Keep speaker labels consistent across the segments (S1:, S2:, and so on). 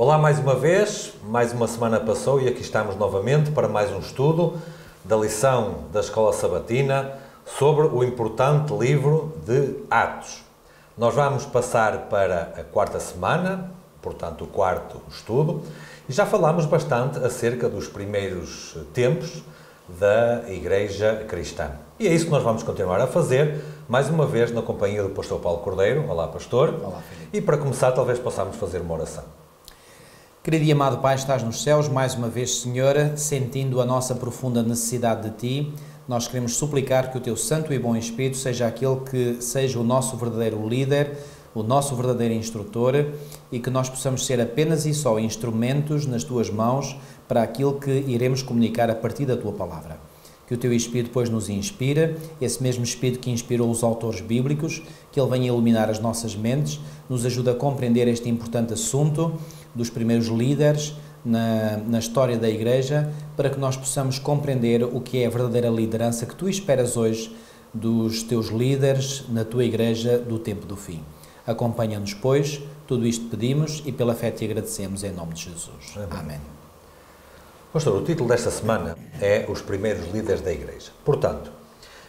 S1: Olá mais uma vez, mais uma semana passou e aqui estamos novamente para mais um estudo da lição da Escola Sabatina sobre o importante livro de Atos. Nós vamos passar para a quarta semana, portanto, o quarto estudo, e já falámos bastante acerca dos primeiros tempos da Igreja Cristã. E é isso que nós vamos continuar a fazer, mais uma vez na companhia do Pastor Paulo Cordeiro. Olá, Pastor.
S2: Olá,
S1: Filipe. E para começar, talvez possamos fazer uma oração.
S2: Querido e amado Pai, estás nos céus, mais uma vez, Senhora, sentindo a nossa profunda necessidade de Ti, nós queremos suplicar que o Teu Santo e Bom Espírito seja aquele que seja o nosso verdadeiro líder, o nosso verdadeiro instrutor e que nós possamos ser apenas e só instrumentos nas Tuas mãos para aquilo que iremos comunicar a partir da Tua palavra. Que o Teu Espírito depois nos inspira, esse mesmo Espírito que inspirou os autores bíblicos, que Ele venha iluminar as nossas mentes, nos ajude a compreender este importante assunto dos primeiros líderes na, na história da Igreja, para que nós possamos compreender o que é a verdadeira liderança que tu esperas hoje dos teus líderes na tua Igreja do tempo do fim. Acompanha-nos, pois, tudo isto pedimos e pela fé te agradecemos em nome de Jesus. Amém. Amém.
S1: Pastor, o título desta semana é Os Primeiros Líderes da Igreja. Portanto,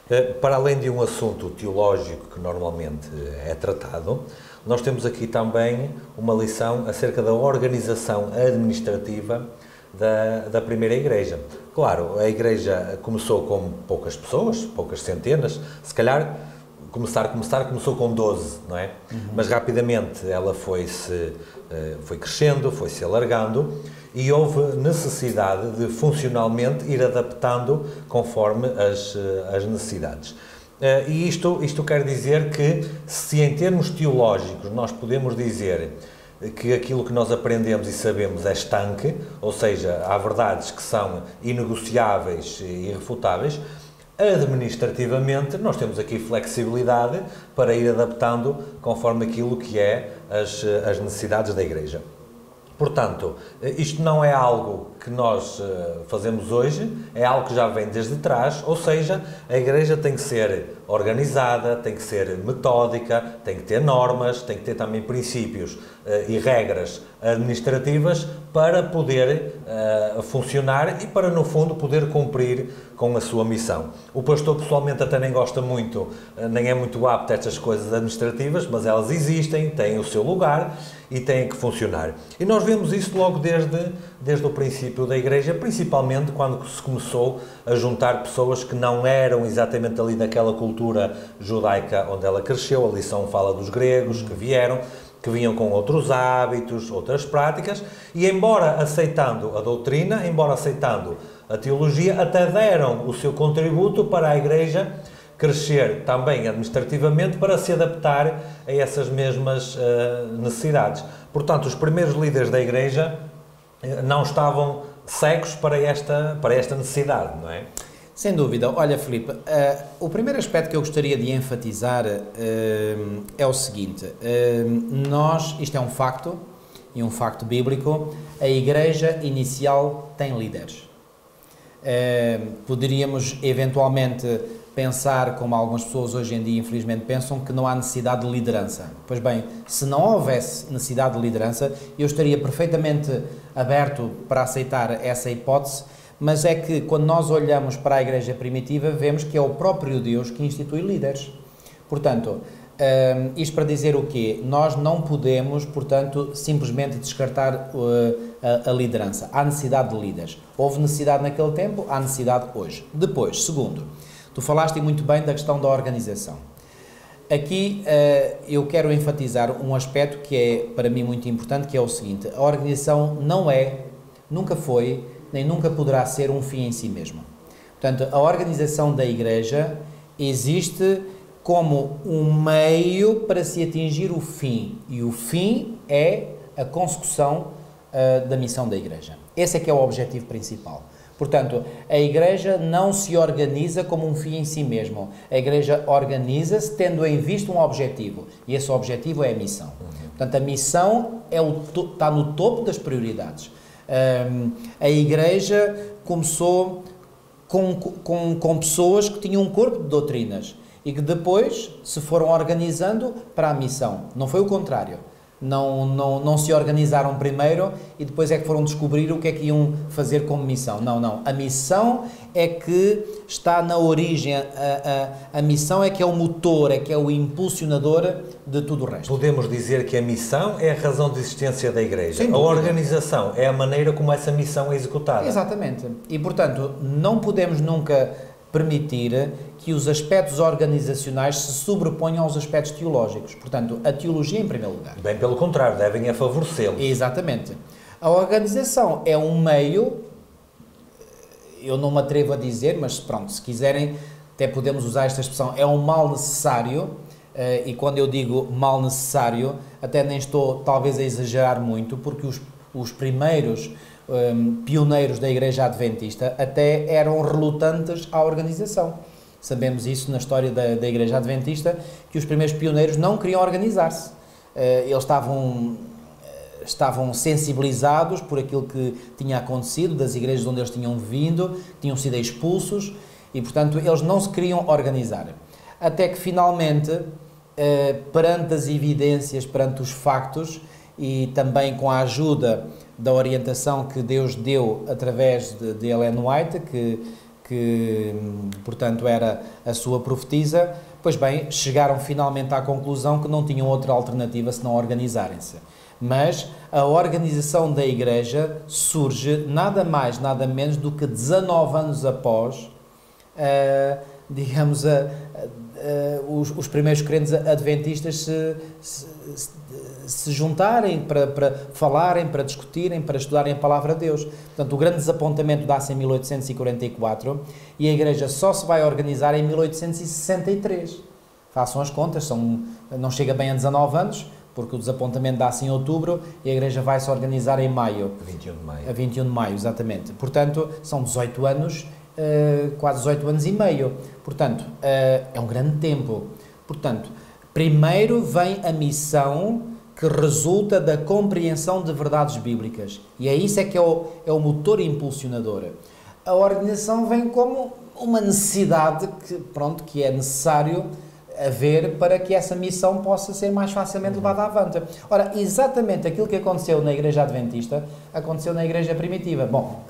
S1: eh, para além de um assunto teológico que normalmente é tratado, nós temos aqui também uma lição acerca da organização administrativa da, da primeira igreja. Claro, a igreja começou com poucas pessoas, poucas centenas, se calhar começar, começar, começou com 12, não é? Uhum. Mas rapidamente ela foi-se eh, foi crescendo, foi-se alargando e houve necessidade de funcionalmente ir adaptando conforme as, eh, as necessidades. Uh, e isto, isto quer dizer que, se em termos teológicos nós podemos dizer que aquilo que nós aprendemos e sabemos é estanque, ou seja, há verdades que são inegociáveis e irrefutáveis, administrativamente nós temos aqui flexibilidade para ir adaptando conforme aquilo que é as, as necessidades da Igreja. Portanto, isto não é algo que nós eh, fazemos hoje, é algo que já vem desde trás, ou seja, a Igreja tem que ser organizada, tem que ser metódica, tem que ter normas, tem que ter também princípios uh, e regras administrativas para poder uh, funcionar e para, no fundo, poder cumprir com a sua missão. O pastor, pessoalmente, até nem gosta muito, nem é muito apto a estas coisas administrativas, mas elas existem, têm o seu lugar e têm que funcionar. E nós vemos isso logo desde, desde o princípio da Igreja, principalmente quando se começou a juntar pessoas que não eram exatamente ali daquela cultura judaica onde ela cresceu. A lição fala dos gregos que vieram, que vinham com outros hábitos, outras práticas, e embora aceitando a doutrina, embora aceitando a teologia, até deram o seu contributo para a Igreja crescer também administrativamente para se adaptar a essas mesmas uh, necessidades. Portanto, os primeiros líderes da Igreja não estavam cegos para esta, para esta necessidade, não é?
S2: Sem dúvida. Olha, Filipe, uh, o primeiro aspecto que eu gostaria de enfatizar uh, é o seguinte: uh, nós, isto é um facto, e um facto bíblico, a Igreja inicial tem líderes. poderíamos eventualmente pensar, como algumas pessoas hoje em dia infelizmente pensam, que não há necessidade de liderança. Pois bem, se não houvesse necessidade de liderança, eu estaria perfeitamente aberto para aceitar essa hipótese mas é que quando nós olhamos para a Igreja primitiva, vemos que é o próprio Deus que institui líderes. Portanto, um, isto para dizer o quê? Nós não podemos, portanto, simplesmente descartar uh, a, a, liderança. Há necessidade de líderes. Houve necessidade naquele tempo, há necessidade hoje. Depois, segundo, tu falaste muito bem da questão da organização. Aqui uh, eu quero enfatizar um aspecto que é para mim muito importante, que é o seguinte: a organização não é, nunca foi nem nunca poderá ser um fim em si mesmo. Portanto, a organização da Igreja existe como um meio para se atingir o fim, e o fim é a consecução uh, da missão da Igreja. Esse é que é o objetivo principal. Portanto, a Igreja não se organiza como um fim em si mesmo. A Igreja organiza-se tendo em vista um objetivo, e esse objetivo é a missão. Portanto, a missão é o, está no topo das prioridades. Um, a Igreja começou com, com, com pessoas que tinham um corpo de doutrinas e que depois se foram organizando para a missão. Não foi o contrário. Não, não, não se organizaram primeiro e depois é que foram descobrir o que é que iam fazer como missão. Não, não. A missão é que está na origem, a, a, a missão é que é o motor, é que é o impulsionador de tudo o resto.
S1: Podemos dizer que a missão é a razão de existência da Igreja. A organização é a maneira como essa missão é executada.
S2: Exatamente. E, portanto, não podemos nunca permitir que os aspectos organizacionais se sobreponham aos aspectos teológicos. Portanto, a teologia em primeiro lugar.
S1: Bem pelo contrário, devem a favorecê-los.
S2: Exatamente. A organização é um meio, eu não me atrevo a dizer, mas pronto, se quiserem, até podemos usar esta expressão, é um mal necessário, eh, e quando eu digo mal necessário, até nem estou talvez a exagerar muito, porque os, os primeiros um, pioneiros da Igreja Adventista até eram relutantes à organização. Sabemos isso na história da, da Igreja Adventista, que os primeiros pioneiros não queriam organizar-se. Uh, eles estavam, estavam sensibilizados por aquilo que tinha acontecido, das igrejas onde eles tinham vindo, tinham sido expulsos, e portanto eles não se queriam organizar. Até que finalmente, uh, perante as evidências, perante os factos, e também com a ajuda da orientação que Deus deu através de, de Ellen White, que, que portanto era a sua profetisa, pois bem, chegaram finalmente à conclusão que não tinham outra alternativa senão organizarem-se. Mas a organização da Igreja surge nada mais, nada menos do que 19 anos após, uh, digamos, uh, uh, os, os, primeiros crentes adventistas se, se, se juntarem para, para falarem, para discutirem, para estudarem a palavra de Deus. Portanto, o grande desapontamento dá-se em 1844 e a Igreja só se vai organizar em 1863. Façam as contas, são, não chega bem a 19 anos, porque o desapontamento dá-se em outubro e a Igreja vai se organizar em maio.
S1: A 21 de maio.
S2: A 21 de maio, exatamente. Portanto, são 18 anos, uh, quase 18 anos e meio. Portanto, uh, é um grande tempo. Portanto, primeiro vem a missão que resulta da compreensão de verdades bíblicas. E é isso é que é o, é o motor impulsionador. A organização vem como uma necessidade que, pronto, que é necessário haver para que essa missão possa ser mais facilmente levada avante. Ora, exatamente aquilo que aconteceu na Igreja Adventista aconteceu na Igreja Primitiva. Bom,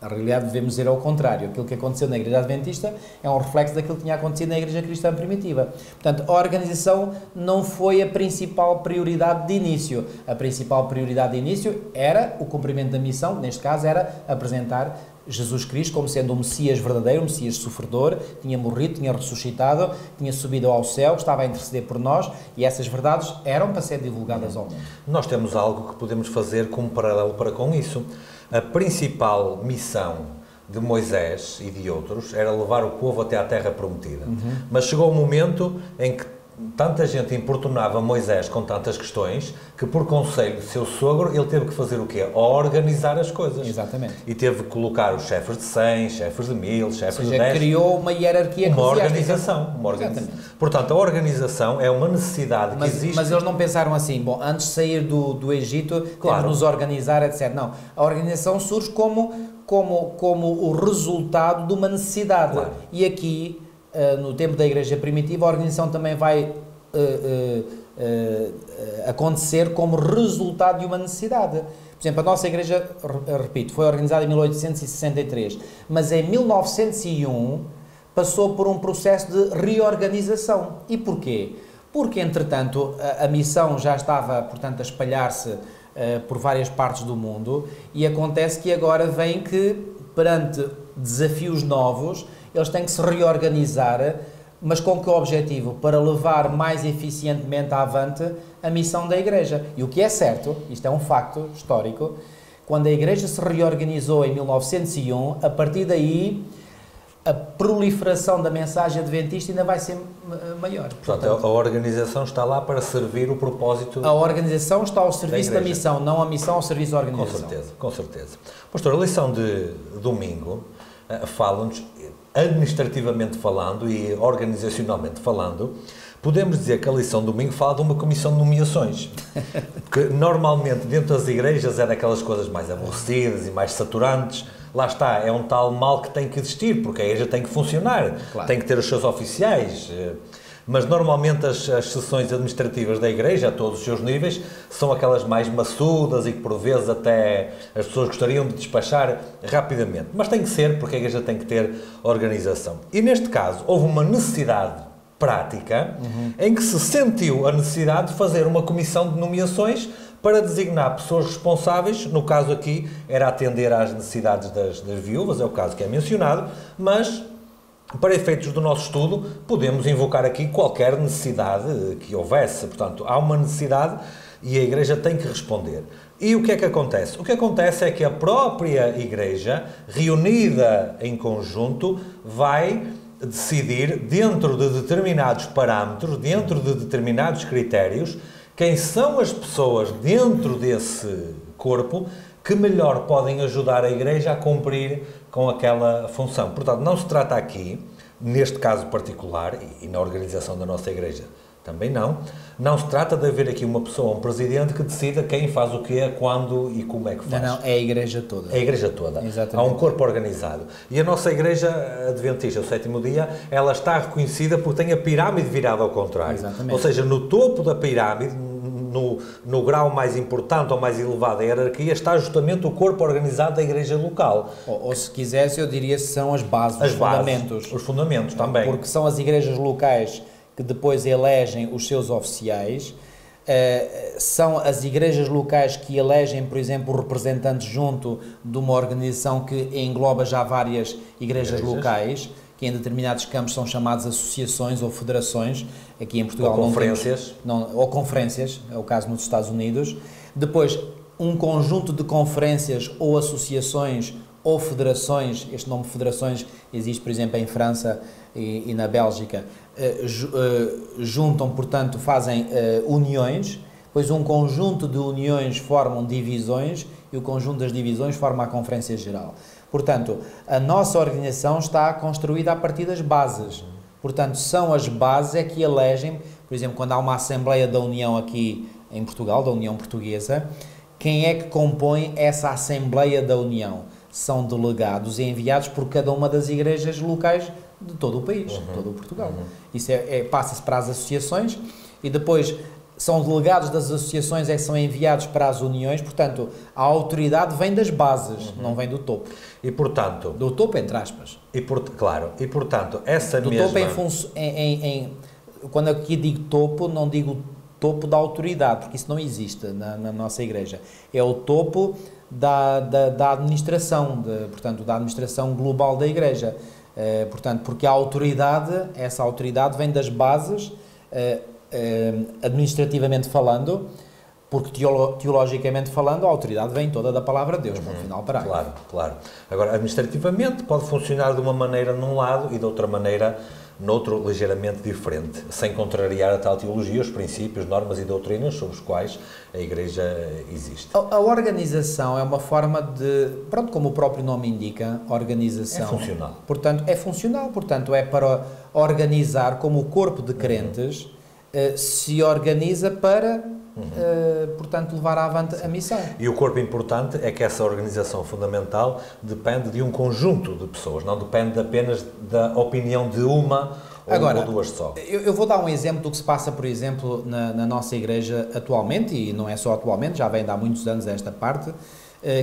S2: na realidade, devemos dizer ao contrário. Aquilo que aconteceu na Igreja Adventista é um reflexo daquilo que tinha acontecido na Igreja Cristã Primitiva. Portanto, a organização não foi a principal prioridade de início. A principal prioridade de início era o cumprimento da missão, neste caso era apresentar Jesus Cristo como sendo o Messias verdadeiro, o Messias sofredor, tinha morrido, tinha ressuscitado, tinha subido ao céu, estava a interceder por nós e essas verdades eram para ser divulgadas ao mundo.
S1: Nós temos algo que podemos fazer como paralelo para com isso. A principal missão de Moisés e de outros era levar o povo até à terra prometida. Uhum. Mas chegou o um momento em que tanta gente importunava Moisés com tantas questões que, por conselho do seu sogro, ele teve que fazer o quê? Organizar as coisas.
S2: Exatamente.
S1: E teve que colocar os chefes de 100, chefes de 1000, chefes
S2: Ou seja,
S1: de 10.
S2: criou uma hierarquia
S1: Uma organização. Uma organização. Portanto, a organização é uma necessidade
S2: mas,
S1: que existe.
S2: Mas eles não pensaram assim, bom, antes de sair do, do Egito, claro. nos organizar, etc. Não. A organização surge como, como, como o resultado de uma necessidade.
S1: Claro.
S2: E aqui no tempo da Igreja Primitiva, a organização também vai uh, uh, acontecer como resultado de uma necessidade. Por exemplo, a nossa Igreja, repito, foi organizada em 1863, mas em 1901 passou por um processo de reorganização. E porquê? Porque, entretanto, a, a missão já estava, portanto, a espalhar-se por várias partes do mundo e acontece que agora vem que, perante desafios novos, eles têm que se reorganizar, mas com que objetivo? Para levar mais eficientemente avante a missão da Igreja. E o que é certo, isto é um facto histórico, quando a Igreja se reorganizou em 1901, a partir daí a proliferação da mensagem adventista ainda vai ser maior.
S1: Portanto, Portanto, a organização está lá para servir o propósito.
S2: A organização está ao serviço da, da missão, não a missão ao serviço da organização.
S1: Com certeza, com certeza. Pastor, a lição de domingo uh, fala-nos administrativamente falando e organizacionalmente falando, podemos dizer que a lição do domingo fala de uma comissão de nomeações. Porque normalmente dentro das igrejas é daquelas coisas mais aborrecidas e mais saturantes. Lá está, é um tal mal que tem que existir, porque a igreja tem que funcionar, claro. tem que ter os seus oficiais. Mas normalmente as, as sessões administrativas da Igreja, a todos os seus níveis, são aquelas mais maçudas e que por vezes até as pessoas gostariam de despachar rapidamente. Mas tem que ser, porque a Igreja tem que ter organização. E neste caso, houve uma necessidade prática uhum. em que se sentiu a necessidade de fazer uma comissão de nomeações para designar pessoas responsáveis, no caso aqui era atender às necessidades das, das viúvas, é o caso que é mencionado, mas para efeitos do nosso estudo, podemos invocar aqui qualquer necessidade que houvesse. Portanto, há uma necessidade e a Igreja tem que responder. E o que é que acontece? O que acontece é que a própria Igreja, reunida em conjunto, vai decidir, dentro de determinados parâmetros, dentro de determinados critérios, quem são as pessoas dentro desse corpo que melhor podem ajudar a Igreja a cumprir com aquela função. Portanto, não se trata aqui, neste caso particular, e na organização da nossa Igreja também não, não se trata de haver aqui uma pessoa, um presidente que decida quem faz o quê, quando e como é que faz.
S2: Não, não, é a Igreja toda.
S1: É a Igreja toda. Exatamente. Há um corpo organizado. E a nossa Igreja Adventista, o sétimo dia, ela está reconhecida porque tem a pirâmide virada ao contrário. Exatamente. Ou seja, no topo da pirâmide, no, no grau mais importante ou mais elevado da hierarquia está justamente o corpo organizado da igreja local.
S2: Ou, ou se quisesse, eu diria que são as bases, as os bases, fundamentos.
S1: Os fundamentos também.
S2: Porque são as igrejas locais que depois elegem os seus oficiais. Uh, são as igrejas locais que elegem, por exemplo, representantes junto de uma organização que engloba já várias igrejas, igrejas. locais que em determinados campos são chamados associações ou federações, aqui em Portugal
S1: ou conferências.
S2: Não, temos, não, ou conferências, é o caso nos Estados Unidos. Depois, um conjunto de conferências ou associações ou federações, este nome federações existe, por exemplo, em França e, e na Bélgica, uh, uh, juntam, portanto, fazem uh, uniões, depois um conjunto de uniões formam divisões e o conjunto das divisões forma a Conferência Geral. Portanto, a nossa organização está construída a partir das bases. Portanto, são as bases é que elegem, por exemplo, quando há uma Assembleia da União aqui em Portugal, da União Portuguesa, quem é que compõe essa Assembleia da União? São delegados e enviados por cada uma das igrejas locais de todo o país, uhum. de todo o Portugal. Uhum. Isso é, é passa-se para as associações e depois são delegados das associações é que são enviados para as uniões, portanto, a autoridade vem das bases, uhum. não vem do topo.
S1: E portanto...
S2: Do topo, entre aspas.
S1: E por, claro, e portanto, essa
S2: do
S1: mesma...
S2: Do topo em, em, em, Quando aqui digo topo, não digo topo da autoridade, porque isso não existe na, na nossa igreja. É o topo da, da, da administração, de, portanto, da administração global da igreja. Uh, portanto, porque a autoridade, essa autoridade vem das bases... Uh, administrativamente falando, porque teolo, teologicamente falando, a autoridade vem toda da palavra de Deus, uhum, ponto final parágrafo.
S1: Claro, claro. Agora, administrativamente pode funcionar de uma maneira num lado e de outra maneira noutro ligeiramente diferente, sem contrariar a tal teologia, os princípios, normas e doutrinas sobre os quais a Igreja existe.
S2: A, a, organização é uma forma de, pronto, como o próprio nome indica, organização.
S1: É funcional.
S2: Portanto, é funcional, portanto, é para organizar como o corpo de crentes. Uhum eh, se organiza para, uhum. uh, portanto, levar avante Sim. a missão.
S1: E o corpo importante é que essa organização fundamental depende de um conjunto de pessoas, não depende apenas da opinião de uma ou, Agora, duas só.
S2: Eu, eu, vou dar um exemplo do que se passa, por exemplo, na, na, nossa igreja atualmente, e não é só atualmente, já vem de há muitos anos esta parte, uh,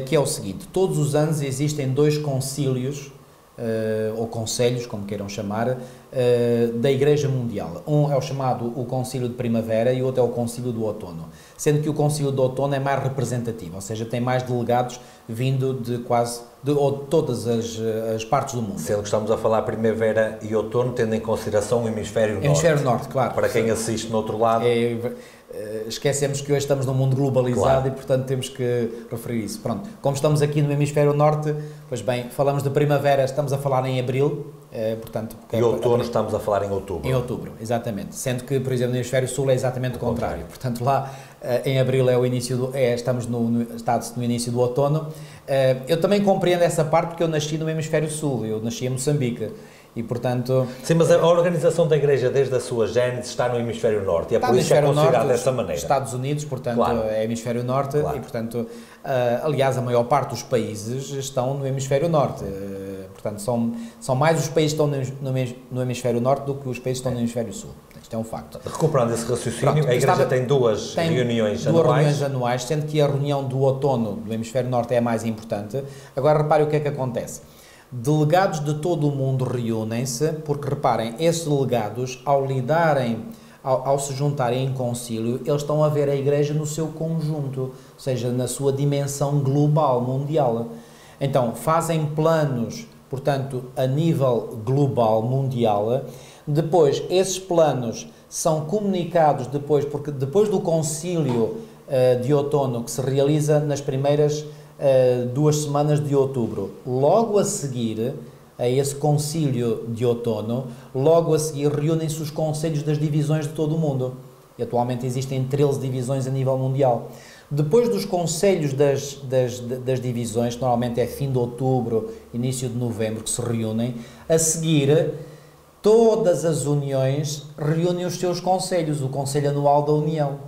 S2: que é o seguinte: todos os anos existem dois concílios Uh, ou conselhos, como queiram chamar, uh, da Igreja Mundial. Um é o chamado o Concílio de Primavera e o outro é o Concílio do Outono, sendo que o Concílio do Outono é mais representativo, ou seja, tem mais delegados vindo de quase de, ou de todas as, as, partes do mundo.
S1: Sendo que estamos a falar primavera e outono, tendo em consideração o hemisfério norte.
S2: Hemisfério norte, claro.
S1: Para quem assiste no outro lado.
S2: É, eh, esquecemos que hoje estamos num mundo globalizado claro. e, portanto, temos que referir isso. Pronto, como estamos aqui no hemisfério norte, pois bem, falamos de primavera, estamos a falar em abril, eh, portanto...
S1: E é, outono estamos a falar em outubro.
S2: Em outubro, exatamente. Sendo que, por exemplo, no hemisfério sul é exatamente o contrário. Portanto, lá eh, em abril é o início do... É, estamos no, no, no início do outono. eu também compreendo essa parte porque eu nasci no hemisfério sul, eu nasci em Moçambique. E, portanto...
S1: Sim, mas a organização da Igreja, desde a sua gênese, está no Hemisfério Norte. E é por isso é considerada dessa maneira.
S2: Estados Unidos, portanto, claro. é Hemisfério Norte. Claro. E, portanto, aliás, a maior parte dos países estão no Hemisfério Norte. Portanto, são, são mais os países que estão no, hemisfério norte do que os países que estão no hemisfério sul. Isto é um facto.
S1: Recuperando esse raciocínio, Pronto, a Igreja tem duas tem reuniões
S2: duas anuais. reuniões anuais, sendo que a reunião do outono do hemisfério norte é a mais importante. Agora, repare o que é que acontece. Delegados de todo o mundo reúnem-se, porque reparem, esses delegados, ao lidarem, ao, ao, se juntarem em concílio, eles estão a ver a Igreja no seu conjunto, ou seja, na sua dimensão global, mundial. Então, fazem planos, portanto, a nível global, mundial, depois, esses planos são comunicados depois, porque depois do concílio uh, de outono que se realiza nas primeiras uh, duas semanas de outubro, logo a seguir a esse concílio de outono, logo a seguir reúnem-se os conselhos das divisões de todo o mundo. E atualmente existem 13 divisões a nível mundial. Depois dos conselhos das, das, das divisões, que normalmente é fim de outubro, início de novembro, que se reúnem, a seguir todas as uniões reúnem os seus conselhos, o Conselho Anual da União.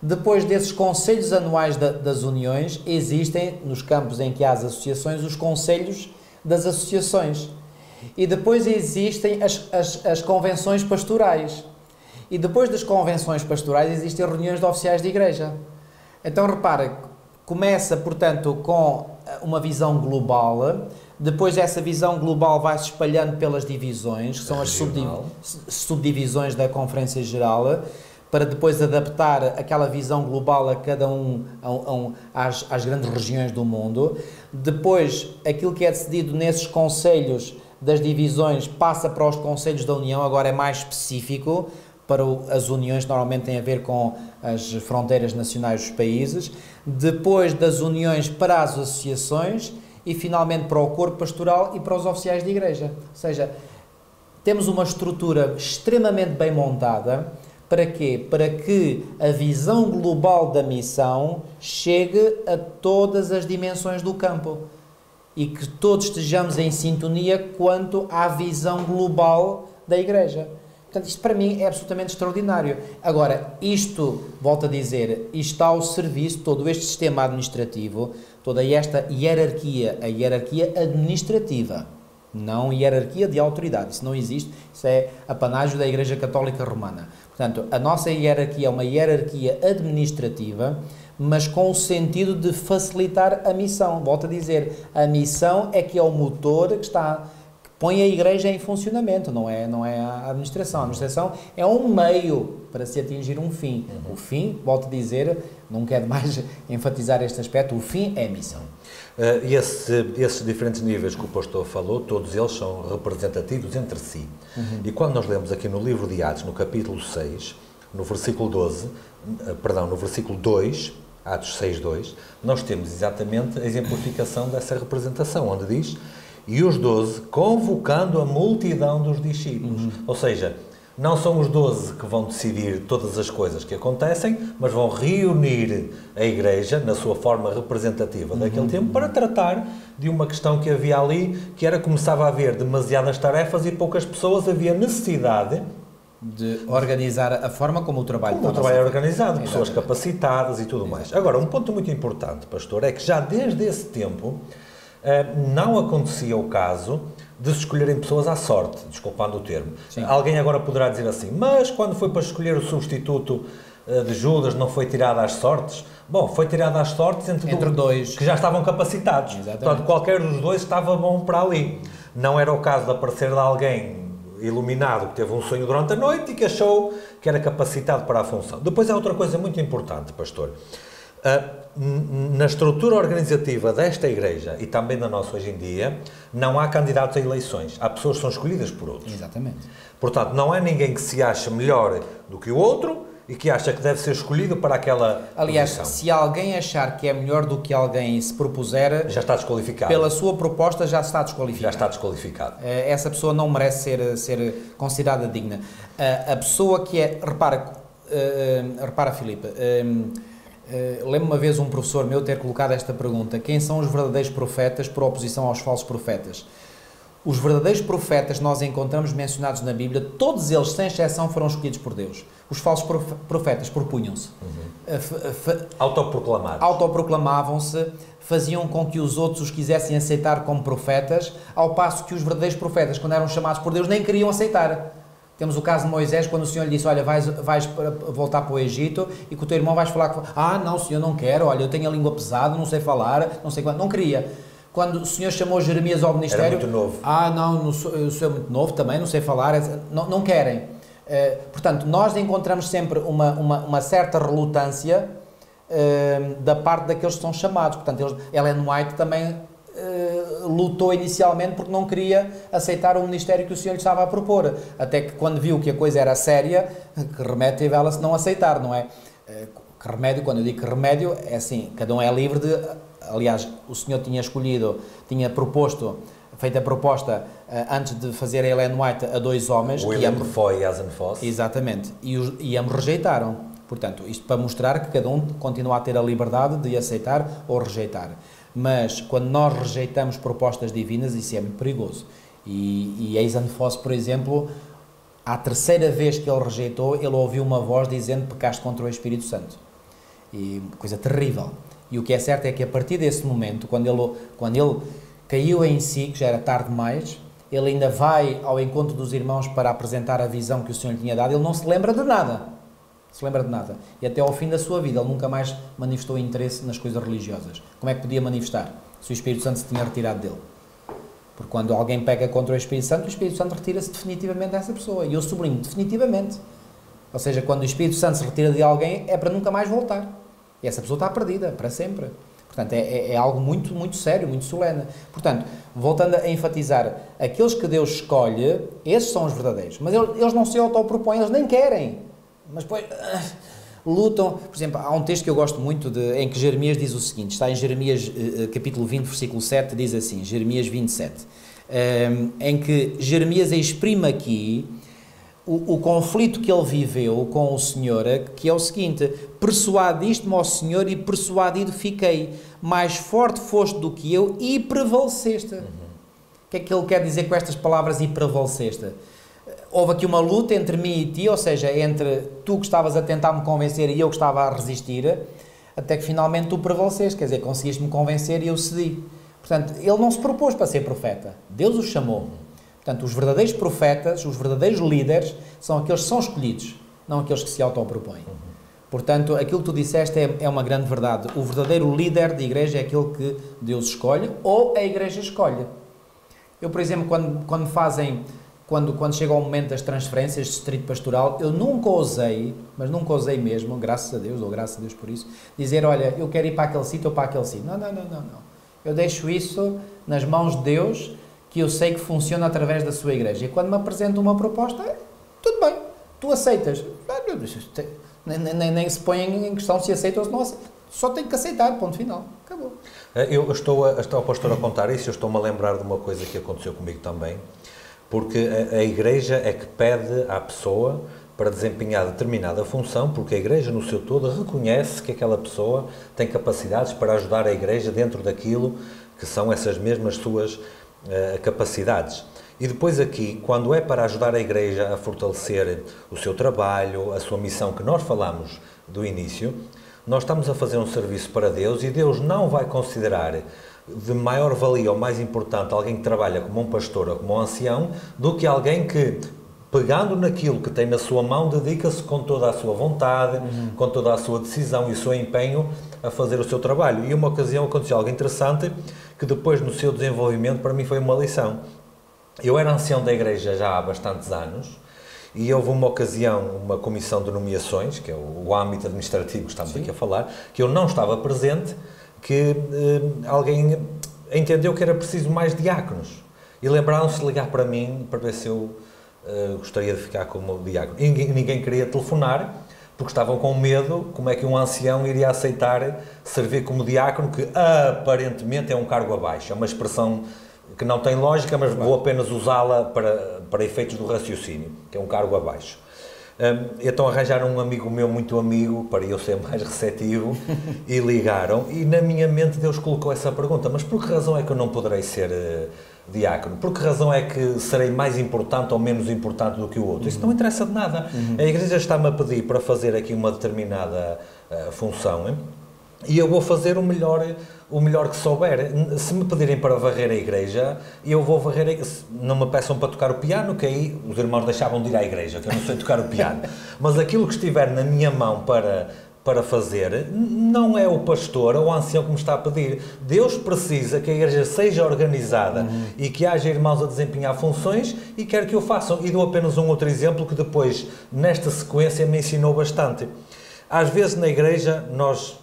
S2: Depois desses conselhos anuais da, das uniões, existem, nos campos em que há as associações, os conselhos das associações. E depois existem as, as, as convenções pastorais. E depois das convenções pastorais existem reuniões de oficiais de igreja. Então repara, começa, portanto, com uma visão global, depois essa visão global vai se espalhando pelas divisões, que são as subdivisões da Conferência Geral, para depois adaptar aquela visão global a cada um, a, um às, às, grandes regiões do mundo. Depois, aquilo que é decidido nesses conselhos das divisões passa para os conselhos da União, agora é mais específico, para o, as uniões normalmente têm a ver com as fronteiras nacionais dos países. Depois das uniões para as associações e finalmente para o corpo pastoral e para os oficiais de igreja. Ou seja, temos uma estrutura extremamente bem montada. Para quê? Para que a visão global da missão chegue a todas as dimensões do campo e que todos estejamos em sintonia quanto à visão global da Igreja. Portanto, isto para mim é absolutamente extraordinário. Agora, isto, volto a dizer, está ao serviço, todo este sistema administrativo, toda esta hierarquia, a hierarquia administrativa, não hierarquia de autoridade. Isso não existe, isso é apanágio da Igreja Católica Romana. Portanto, a nossa hierarquia é uma hierarquia administrativa, mas com o sentido de facilitar a missão. Volto a dizer, a missão é que é o motor que está põe a igreja em funcionamento, não é, não é a administração. A administração é um meio para se atingir um fim. Uhum. O fim, volto a dizer, não quero mais enfatizar este aspecto, o fim é a missão.
S1: Uh, esse, esses diferentes níveis que o pastor falou, todos eles são representativos entre si. Uhum. E quando nós lemos aqui no livro de Atos, no capítulo 6, no versículo 12, uh, eh, perdão, no versículo 2, Atos 6, 2, nós temos exatamente a exemplificação dessa representação, onde diz e os doze convocando a multidão dos discípulos. Uhum. Ou seja, não são os doze que vão decidir todas as coisas que acontecem, mas vão reunir a Igreja na sua forma representativa uhum. daquele tempo para tratar de uma questão que havia ali, que era começava a haver demasiadas tarefas e poucas pessoas, havia necessidade
S2: de organizar a forma como o trabalho
S1: como o trabalho é organizado, pessoas capacitadas e tudo mais. Agora, um ponto muito importante, pastor, é que já desde esse tempo não acontecia o caso de se escolherem pessoas à sorte, desculpando o termo. Sim. Alguém agora poderá dizer assim, mas quando foi para escolher o substituto eh, de Judas não foi tirado às sortes? Bom, foi tirado às sortes entre,
S2: entre dois
S1: que já estavam capacitados. Exatamente. Portanto, qualquer dos dois estava bom para ali. Não era o caso de aparecer de alguém iluminado que teve um sonho durante a noite e que achou que era capacitado para a função. Depois há outra coisa muito importante, pastor. Uh, na estrutura organizativa desta Igreja e também da nossa hoje em dia, não há candidatos a eleições. Há pessoas que são escolhidas por outros.
S2: Exatamente.
S1: Portanto, não há ninguém que se acha melhor do que o outro e que acha que deve ser escolhido para aquela
S2: Aliás,
S1: posição.
S2: se alguém achar que é melhor do que alguém se propuser...
S1: Já está desqualificado.
S2: Pela sua proposta já está desqualificado.
S1: Já está desqualificado.
S2: Eh, essa pessoa não merece ser, ser considerada digna. Eh, a pessoa que é... Repara, eh, repara Filipe Uh, Lembro uma vez um professor meu ter colocado esta pergunta: quem são os verdadeiros profetas por oposição aos falsos profetas? os verdadeiros profetas nós encontramos mencionados na Bíblia, todos eles, sem exceção, foram escolhidos por Deus. Os falsos profetas propunham-se.
S1: Uhum. Autoproclamados.
S2: Autoproclamavam-se, faziam com que os outros os quisessem aceitar como profetas, ao passo que os verdadeiros profetas, quando eram chamados por Deus, nem queriam aceitar. Temos o caso de Moisés, quando o Senhor lhe disse: Olha, vais, vais voltar para o Egito e com o teu irmão vais falar. Com... Ah, não, Senhor, não quero. Olha, eu tenho a língua pesada, não sei falar, não sei quanto. Não queria. Quando o Senhor chamou Jeremias ao ministério. Era
S1: muito novo.
S2: Ah, não, eu sou muito novo também, não sei falar. Não, não querem. Uh, portanto, nós encontramos sempre uma, uma, uma certa relutância uh, da parte daqueles que são chamados. Portanto, eles, Ellen White também Uh, lutou inicialmente porque não queria aceitar o ministério que o Senhor lhe estava a propor. Até que quando viu que a coisa era séria, que remédio teve ela se não aceitar, não é? Uh, que remédio, quando eu digo que remédio, é assim, cada um é livre de... Aliás, o Senhor tinha escolhido, tinha proposto, feito a proposta uh, antes de fazer a Ellen White a dois homens.
S1: William que foi e Asenfoss.
S2: Exatamente. E, os, e ambos rejeitaram. Portanto, isto para mostrar que cada um continua a ter a liberdade de aceitar ou rejeitar. Mas quando nós rejeitamos propostas divinas, isso é muito perigoso. E, e Eisan Foss, por exemplo, à terceira vez que ele rejeitou, ele ouviu uma voz dizendo pecaste contra o Espírito Santo. E coisa terrível. E o que é certo é que a partir desse momento, quando ele, quando ele caiu em si, que já era tarde demais, ele ainda vai ao encontro dos irmãos para apresentar a visão que o Senhor lhe tinha dado, ele não se lembra de nada se lembra de nada. E até ao fim da sua vida ele nunca mais manifestou interesse nas coisas religiosas. Como é que podia manifestar? Se o Espírito Santo se tinha retirado dele. Porque quando alguém pega contra o Espírito Santo, o Espírito Santo retira-se definitivamente dessa pessoa. E eu sublinho, definitivamente. Ou seja, quando o Espírito Santo se retira de alguém, é para nunca mais voltar. E essa pessoa está perdida, para sempre. Portanto, é, é, é algo muito, muito sério, muito solene. Portanto, voltando a enfatizar, aqueles que Deus escolhe, esses são os verdadeiros. Mas eles não se autopropõem, eles nem querem. Mas depois uh, lutam. Por exemplo, há um texto que eu gosto muito de, em que Jeremias diz o seguinte: está em Jeremias uh, capítulo 20, versículo 7, diz assim: Jeremias 27, um, em que Jeremias exprime aqui o, o, conflito que ele viveu com o Senhor, que é o seguinte: persuadiste-me ao Senhor e persuadido fiquei, mais forte foste do que eu e prevaleceste. Uhum. O que é que ele quer dizer com estas palavras e prevaleceste? Houve aqui uma luta entre mim e ti, ou seja, entre tu que estavas a tentar me convencer e eu que estava a resistir, até que finalmente tu prevaleceste, quer dizer, conseguiste me convencer e eu cedi. Portanto, ele não se propôs para ser profeta, Deus o chamou. Portanto, os verdadeiros profetas, os verdadeiros líderes, são aqueles que são escolhidos, não aqueles que se autopropõem. Portanto, aquilo que tu disseste é, é uma grande verdade. O verdadeiro líder de igreja é aquele que Deus escolhe ou a igreja escolhe. Eu, por exemplo, quando, quando fazem quando, quando chega ao momento das transferências de distrito pastoral, eu nunca ousei, mas nunca ousei mesmo, graças a Deus, ou graças a Deus por isso, dizer, olha, eu quero ir para aquele sítio ou para aquele sítio. Não, não, não, não, não. Eu deixo isso nas mãos de Deus, que eu sei que funciona através da sua igreja. E quando me apresenta uma proposta, é, tudo bem, tu aceitas. Nem, nem, nem se põe em questão se aceita ou se não aceita. Só tem que aceitar, ponto final. Acabou.
S1: Eu estou, a, estou a pastor a contar isso, eu estou-me a lembrar de uma coisa que aconteceu comigo também porque a, a Igreja é que pede à pessoa para desempenhar determinada função, porque a Igreja, no seu todo, reconhece que aquela pessoa tem capacidades para ajudar a Igreja dentro daquilo que são essas mesmas suas uh, capacidades. E depois, aqui, quando é para ajudar a Igreja a fortalecer o seu trabalho, a sua missão, que nós falamos do início, nós estamos a fazer um serviço para Deus e Deus não vai considerar de maior valia ou mais importante alguém que trabalha como um pastor ou como um ancião do que alguém que, pegando naquilo que tem na sua mão, dedica-se com toda a sua vontade, uhum. com toda a sua decisão e o seu empenho a fazer o seu trabalho. E uma ocasião aconteceu algo interessante que depois no seu desenvolvimento para mim foi uma lição. Eu era ancião da igreja já há bastantes anos e houve uma ocasião, uma comissão de nomeações, que é o, âmbito administrativo que estamos Sim. aqui a falar, que eu não estava presente que eh, alguém entendeu que era preciso mais diáconos. E lembraram-se de ligar para mim para ver se eu uh, gostaria de ficar como diácono. E ninguém, ninguém, queria telefonar, porque estavam com medo como é que um ancião iria aceitar servir como diácono, que aparentemente é um cargo abaixo. É uma expressão que não tem lógica, mas vou apenas usá-la para, para efeitos do raciocínio, que é um cargo abaixo. Então arranjaram um amigo meu, muito amigo, para eu ser mais receptivo, e ligaram. E na minha mente Deus colocou essa pergunta: mas por que razão é que eu não poderei ser uh, diácono. Por que razão é que serei mais importante ou menos importante do que o outro? Isso não interessa de nada. Uhum. A Igreja está-me a pedir para fazer aqui uma determinada uh, função hein? E eu vou fazer o melhor o melhor que souber. Se me pedirem para varrer a igreja, eu vou varrer. A... Não me peçam para tocar o piano, que aí os irmãos deixavam de ir à igreja, que eu não sei tocar o piano. Mas aquilo que estiver na minha mão para para fazer, não é o pastor ou o ancião que me está a pedir. Deus precisa que a igreja seja organizada uhum. e que haja irmãos a desempenhar funções e quer que o façam. E dou apenas um outro exemplo que depois, nesta sequência, me ensinou bastante. Às vezes na igreja nós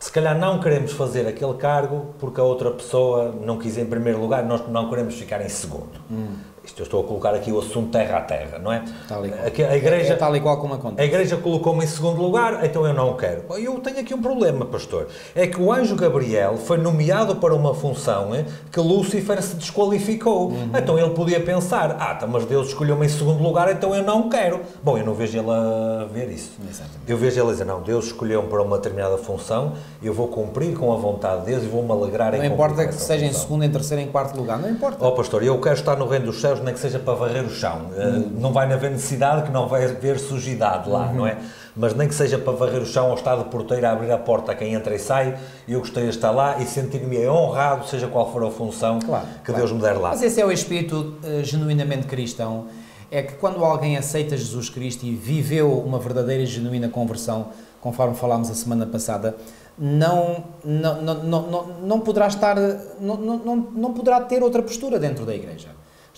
S1: se calhar não queremos fazer aquele cargo porque a outra pessoa não quis em primeiro lugar, nós não queremos ficar em segundo. Hum. Isto eu estou a colocar aqui o assunto terra a terra, não é?
S2: Tal e qual. A, igreja, é, é tal e qual como acontece.
S1: A igreja colocou-me em segundo lugar, então eu não quero. Eu tenho aqui um problema, pastor. É que o anjo Gabriel foi nomeado para uma função que Lúcifer se desqualificou. Uhum. Então ele podia pensar, ah, tá, mas Deus escolheu-me em segundo lugar, então eu não quero. Bom, eu não vejo ele a ver isso. Exatamente. Eu vejo ele a dizer, não, Deus escolheu-me para uma determinada função, eu vou cumprir com a vontade de Deus e vou-me alegrar
S2: não
S1: em
S2: Não importa que seja função. em segundo, em terceiro, em quarto lugar, não importa.
S1: Ó oh, pastor, eu quero estar no reino dos céus, nem que seja para varrer o chão. Hum. não vai haver necessidade que não vai haver sujidade lá, uhum. não é? Mas nem que seja para varrer o chão ou estar de porteiro a abrir a porta a quem entra e sai, eu gostaria de estar lá e sentir-me honrado, seja qual for a função claro, que claro. Deus me der lá.
S2: Mas esse é o espírito uh, genuinamente cristão. É que quando alguém aceita Jesus Cristo e viveu uma verdadeira e genuína conversão, conforme falámos a semana passada, não, não, não, não, não, poderá estar, não, não, não poderá ter outra postura dentro da igreja.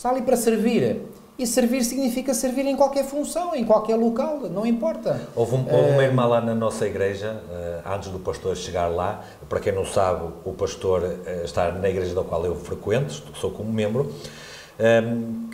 S2: Está ali para servir. E servir significa servir em qualquer função, em qualquer local, não importa.
S1: Houve, um, houve uma eh, irmã lá na nossa igreja, eh, antes do pastor chegar lá, para quem não sabe, o pastor eh, está na igreja da qual eu frequento, sou como membro,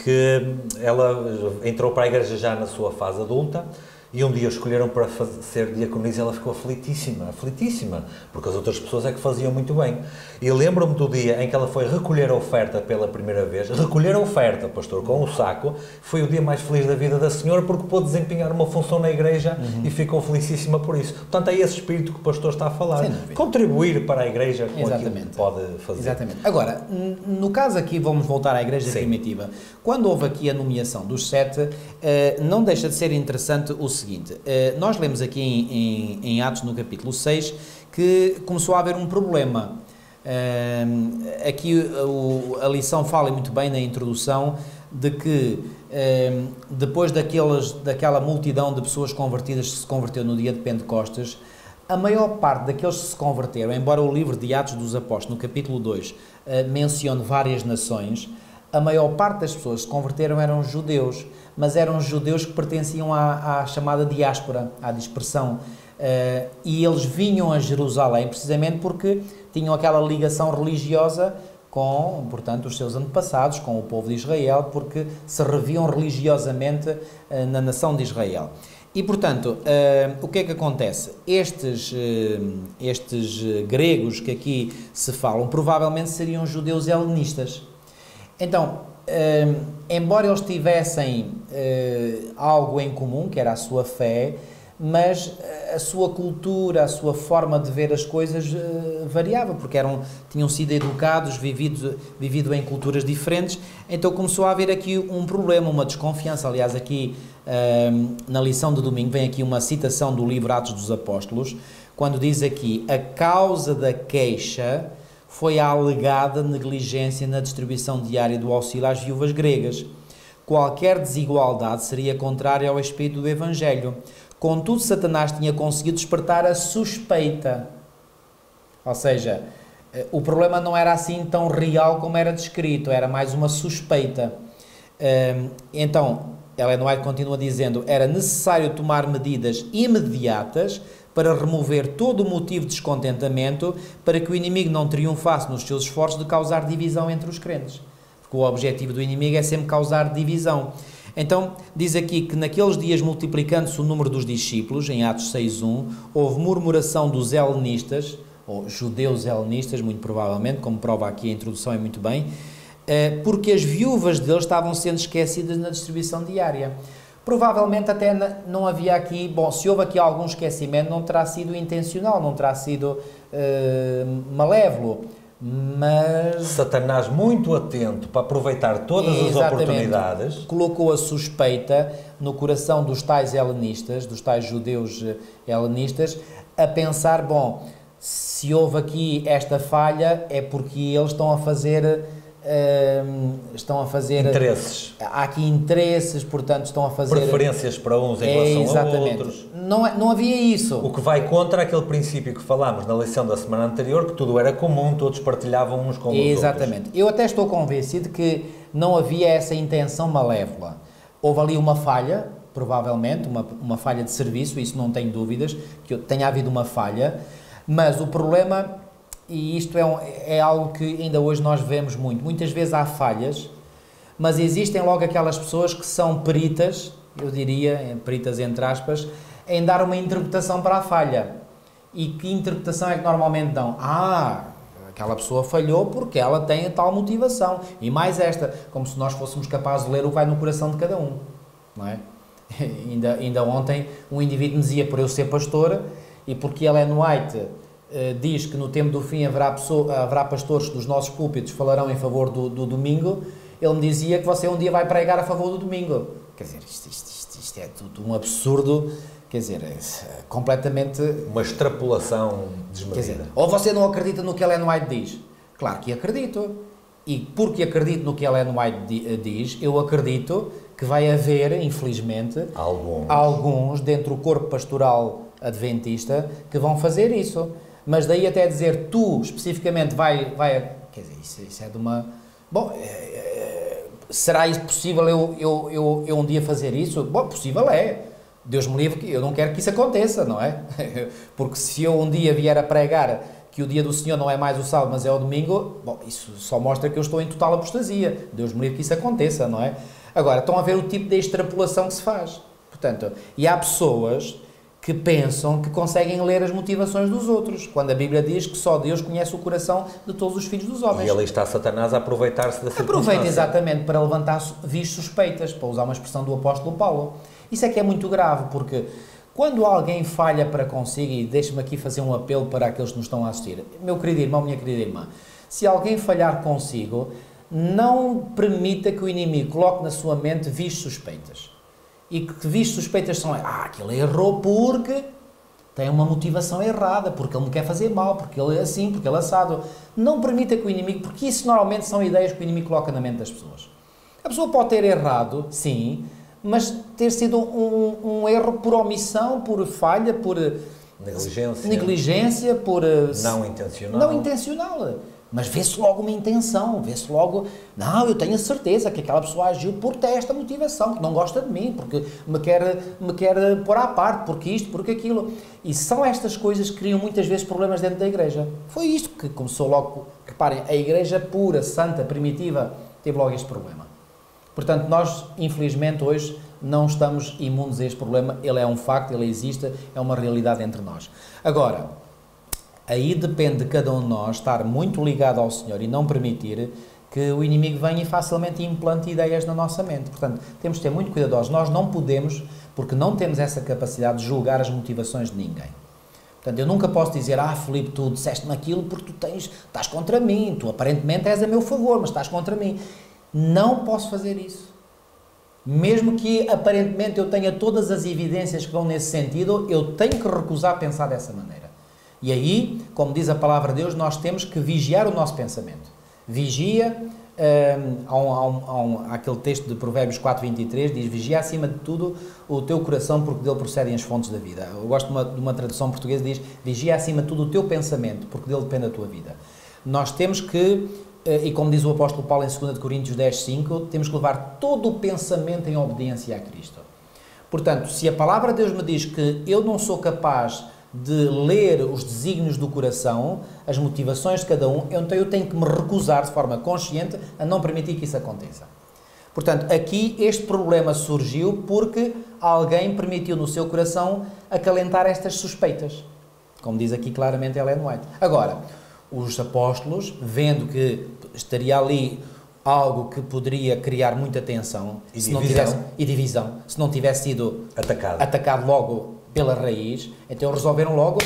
S1: que ela entrou para a igreja já na sua fase adulta, e um dia escolheram para fazer, ser diaconisa e ela ficou aflitíssima, aflitíssima, porque as outras pessoas é que faziam muito bem. E lembro-me do dia em que ela foi recolher a oferta pela primeira vez, recolher a oferta, pastor, com o saco, foi o dia mais feliz da vida da senhora porque pôde desempenhar uma função na igreja uhum. e ficou felicíssima por isso. Portanto, é esse espírito que o pastor está a falar. Contribuir para a igreja com Exatamente. aquilo que pode fazer.
S2: Exatamente. Agora, no caso aqui, vamos voltar à igreja Sim. primitiva. Quando houve aqui a nomeação dos sete, eh, não deixa de ser interessante o seguinte: eh, nós lemos aqui em, em, em Atos, no capítulo 6, que começou a haver um problema. Eh, aqui a lição fala muito bem na introdução de que depois daquelas, daquela multidão de pessoas convertidas que se converteu no dia de Pentecostes, a maior parte daqueles que se converteram, embora o livro de Atos dos Apóstolos, no capítulo 2, mencione várias nações, a maior parte das pessoas que se converteram eram judeus mas eram judeus que pertenciam à, à chamada diáspora, à dispersão. Uh, e eles vinham a Jerusalém precisamente porque tinham aquela ligação religiosa com, portanto, os seus antepassados, com o povo de Israel, porque se reviam religiosamente uh, na nação de Israel. E, portanto, uh, o que é que acontece? Estes, estes gregos que aqui se falam provavelmente seriam judeus helenistas. Então, embora eles tivessem uh, algo em comum, que era a sua fé, mas a sua cultura, a sua forma de ver as coisas uh, variava, porque eram, tinham sido educados, vivido, vivido em culturas diferentes, então começou a haver aqui um problema, uma desconfiança. Aliás, aqui na lição de domingo vem aqui uma citação do livro Atos dos Apóstolos, quando diz aqui: a causa da queixa foi a alegada negligência na distribuição diária do auxílio às viúvas gregas. Qualquer desigualdade seria contrária ao espírito do Evangelho. Contudo, Satanás tinha conseguido despertar a suspeita. Ou seja, eh, o problema não era assim tão real como era descrito, era mais uma suspeita. Ehm, então, Ellen White continua dizendo: era necessário tomar medidas imediatas para remover todo o motivo de descontentamento, para que o inimigo não triunfasse nos seus esforços de causar divisão entre os crentes. Porque o objetivo do inimigo é sempre causar divisão. Então, diz aqui que naqueles dias, multiplicando-se o número dos discípulos, em Atos 6.1, houve murmuração dos helenistas, ou judeus helenistas, muito provavelmente, como prova aqui a introdução é muito bem, eh, porque as viúvas deles estavam sendo esquecidas na distribuição diária. Provavelmente até não havia aqui, bom, se houve aqui algum esquecimento, não terá sido intencional, não terá sido uh, malévolo, Mas.
S1: Satanás, muito atento para aproveitar todas as oportunidades,
S2: Colocou a suspeita no coração dos tais helenistas, dos tais judeus eh, helenistas, a pensar: bom, se houve aqui esta falha é porque eles estão a fazer. Eh, estão a fazer.
S1: interesses,
S2: Há aqui interesses, portanto, estão a fazer.
S1: preferências para uns em
S2: É,
S1: relação a outros.
S2: Não, é- não havia isso.
S1: O que vai contra aquele princípio que falámos na lição da semana anterior, que tudo era comum, todos partilhavam uns com os outros.
S2: Exatamente. Eu até estou convencido que não havia essa intenção malévola. Houve ali uma falha, provavelmente, uma, uma falha de serviço, isso não tenho dúvidas, que tenha havido uma falha, mas o problema, e isto é, um- é algo que ainda hoje nós vemos muito, muitas vezes há falhas, mas existem logo aquelas pessoas que são peritas, eu diria, peritas entre aspas, em dar uma interpretação para a falha. E que interpretação é que normalmente dão? Ah, aquela pessoa falhou porque ela tem a tal motivação. E mais esta, como se nós fôssemos capazes de ler o que vai no coração de cada um. Não é? ainda, ainda ontem um indivíduo me dizia por eu ser pastor e porque Ellen White eh, diz que no tempo do fim haverá, pessoa, haverá pastores dos nossos púlpitos falarão em favor do, do domingo, ele me dizia que você um dia vai pregar a favor do domingo. Quer dizer, isto, isto, isto, isto é tudo um absurdo, quer dizer, é completamente
S1: Uma extrapolação desmedida.
S2: dizer, ou você não acredita no que Ellen White diz? Claro que acredito. E porque acredito no que Ellen White eh, diz, eu acredito que vai haver, infelizmente,
S1: Alguns.
S2: alguns dentro do corpo pastoral adventista que vão fazer isso. Mas daí até dizer tu especificamente vai. vai quer dizer, isso, isso é de uma. Bom, é, é, será isso possível eu, eu, eu, eu um dia fazer isso? Bom, possível é. Deus me livre que eu não quero que isso aconteça, não é? Porque se eu um dia vier a pregar que o dia do Senhor não é mais o sábado, mas é o domingo, bom, isso só mostra que eu estou em total apostasia. Deus me livre que isso aconteça, não é? Agora, estão a ver o tipo de extrapolação que se faz. Portanto, e há pessoas que pensam que conseguem ler as motivações dos outros, quando a Bíblia diz que só Deus conhece o coração de todos os filhos dos homens.
S1: E ali está Satanás a aproveitar-se da
S2: Aproveita exatamente para levantar vis suspeitas, para usar uma expressão do apóstolo Paulo. Isso é que é muito grave, porque quando alguém falha para consigo, e deixe-me aqui fazer um apelo para aqueles que nos estão a assistir, meu querido irmão, minha querida irmã, se alguém falhar consigo, não permita que o inimigo coloque na sua vis vis suspeitas. E que vis suspeitas são, ah, aquele errou porque tem uma motivação errada, porque ele me quer fazer mal, porque ele é assim, porque ele é assado. Não permita que o inimigo, porque isso normalmente são ideias que o inimigo coloca na mente das pessoas. A pessoa pode ter errado, sim, mas ter sido um, um erro por omissão, por falha, por
S1: Negligência.
S2: negligência, por eh,
S1: Não intencional.
S2: não intencional. Mas vê-se logo uma intenção, vê-se logo, não, eu tenho a certeza que aquela pessoa agiu por ter esta motivação, que não gosta de mim, porque me quer, me quer pôr à parte, porque isto, porque aquilo. E são estas coisas que criam muitas vezes problemas dentro da igreja. Foi isto que começou logo, reparem, a igreja pura, santa, primitiva, teve logo este problema. Portanto, nós, infelizmente, hoje não estamos imunes a este problema, ele é um facto, ele existe, é uma realidade entre nós. Agora, aí depende de cada um de nós estar muito ligado ao Senhor e não permitir que o inimigo venha e facilmente implante ideias na nossa mente. Portanto, temos de ter muito cuidadosos. Nós não podemos, porque não temos essa capacidade de julgar as motivações de ninguém. Portanto, eu nunca posso dizer, ah, Filipe, tu disseste-me aquilo porque tu tens, estás contra mim, tu aparentemente és a meu favor, mas estás contra mim. Não posso fazer isso. Mesmo que aparentemente eu tenha todas as evidências que vão nesse sentido, eu tenho que recusar pensar dessa maneira. E aí, como diz a palavra de Deus, nós temos que vigiar o nosso pensamento. Vigia, hum, um, um, um, aquele texto de Provérbios 4,23, diz: Vigia acima de tudo o teu coração, porque dele procedem as fontes da vida. Eu gosto de uma, de uma tradução portuguesa diz: Vigia acima de tudo o teu pensamento, porque dele depende a tua vida. Nós temos que e como diz o apóstolo Paulo em 2 Coríntios 10, 5, temos que levar todo o pensamento em obediência a Cristo. Portanto, se a palavra de Deus me diz que eu não sou capaz de ler os desígnios do coração, as motivações de cada um, então eu tenho que me recusar de forma consciente a não permitir que isso aconteça. Portanto, aqui este problema surgiu porque alguém permitiu no seu coração acalentar estas suspeitas. Como diz aqui claramente Ellen White. Agora, os apóstolos, vendo que estaria ali algo que poderia criar muita tensão
S1: e divisão.
S2: tivesse e divisão, se não tivesse sido
S1: Atacado.
S2: atacado logo pela raiz, então resolveram logo,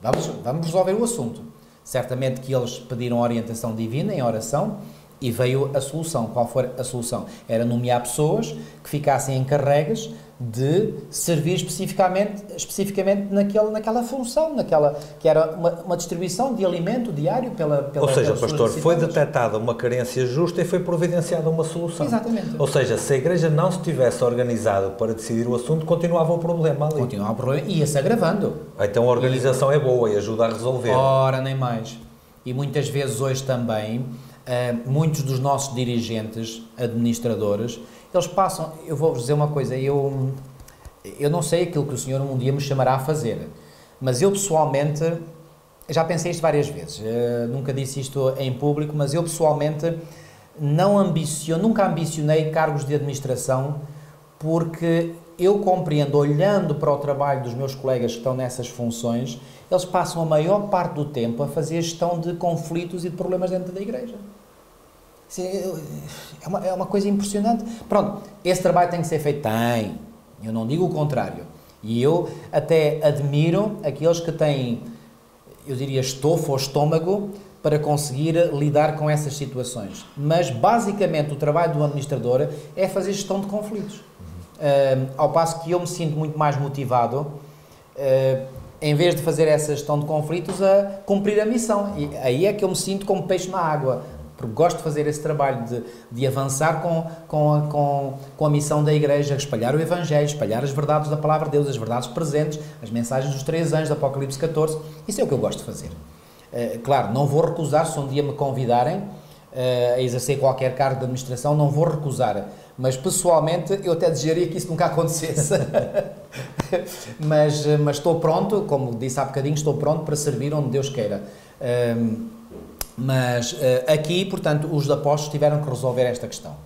S2: vamos, vamos resolver o assunto. Certamente que eles pediram orientação divina em oração e veio a solução. Qual foi a solução? Era nomear pessoas que ficassem encarregues de servir especificamente, especificamente naquele, naquela função, naquela, que era uma, uma distribuição de alimento diário pela, pela
S1: Ou seja, pastor, foi detectada uma carência justa e foi providenciada uma solução.
S2: Exatamente.
S1: Ou seja, se a igreja não se tivesse organizado para decidir o assunto, continuava o problema ali.
S2: Continuava o problema e ia-se agravando.
S1: Então a organização e... é boa e ajuda a resolver.
S2: Ora, nem mais. E muitas vezes hoje também, uh, muitos dos nossos dirigentes, administradores, eles passam, eu vou-vos dizer uma coisa, eu, eu não sei aquilo que o Senhor um dia me chamará a fazer, mas eu pessoalmente, já pensei isto várias vezes, uh, nunca disse isto em público, mas eu pessoalmente não ambiciono, nunca ambicionei cargos de administração porque eu compreendo, olhando para o trabalho dos meus colegas que estão nessas funções, eles passam a maior parte do tempo a fazer gestão de conflitos e de problemas dentro da igreja. É, uma, é uma coisa impressionante. Pronto, esse trabalho tem que ser feito? Tem. Eu não digo o contrário. E eu até admiro aqueles que têm, eu diria, estofo ou estômago para conseguir lidar com essas situações. Mas, basicamente, o trabalho do administrador é fazer gestão de conflitos. Uh, ao passo que eu me sinto muito mais motivado, uh, em vez de fazer essa gestão de conflitos, a cumprir a missão. E aí é que eu me sinto como peixe na água porque gosto de fazer esse trabalho de, de avançar com, com, a, com, com a missão da Igreja, espalhar o Evangelho, espalhar as verdades da Palavra de Deus, as verdades presentes, as mensagens dos três anjos do Apocalipse 14. Isso é o que eu gosto de fazer. Uh, claro, não vou recusar, se um dia me convidarem uh, a exercer qualquer cargo de administração, não vou recusar. Mas pessoalmente eu até desejaria que isso nunca acontecesse. mas, eh, mas estou pronto, como disse há bocadinho, estou pronto para servir onde Deus queira. Uh, mas uh, aqui, portanto, os apóstolos tiveram que resolver esta questão.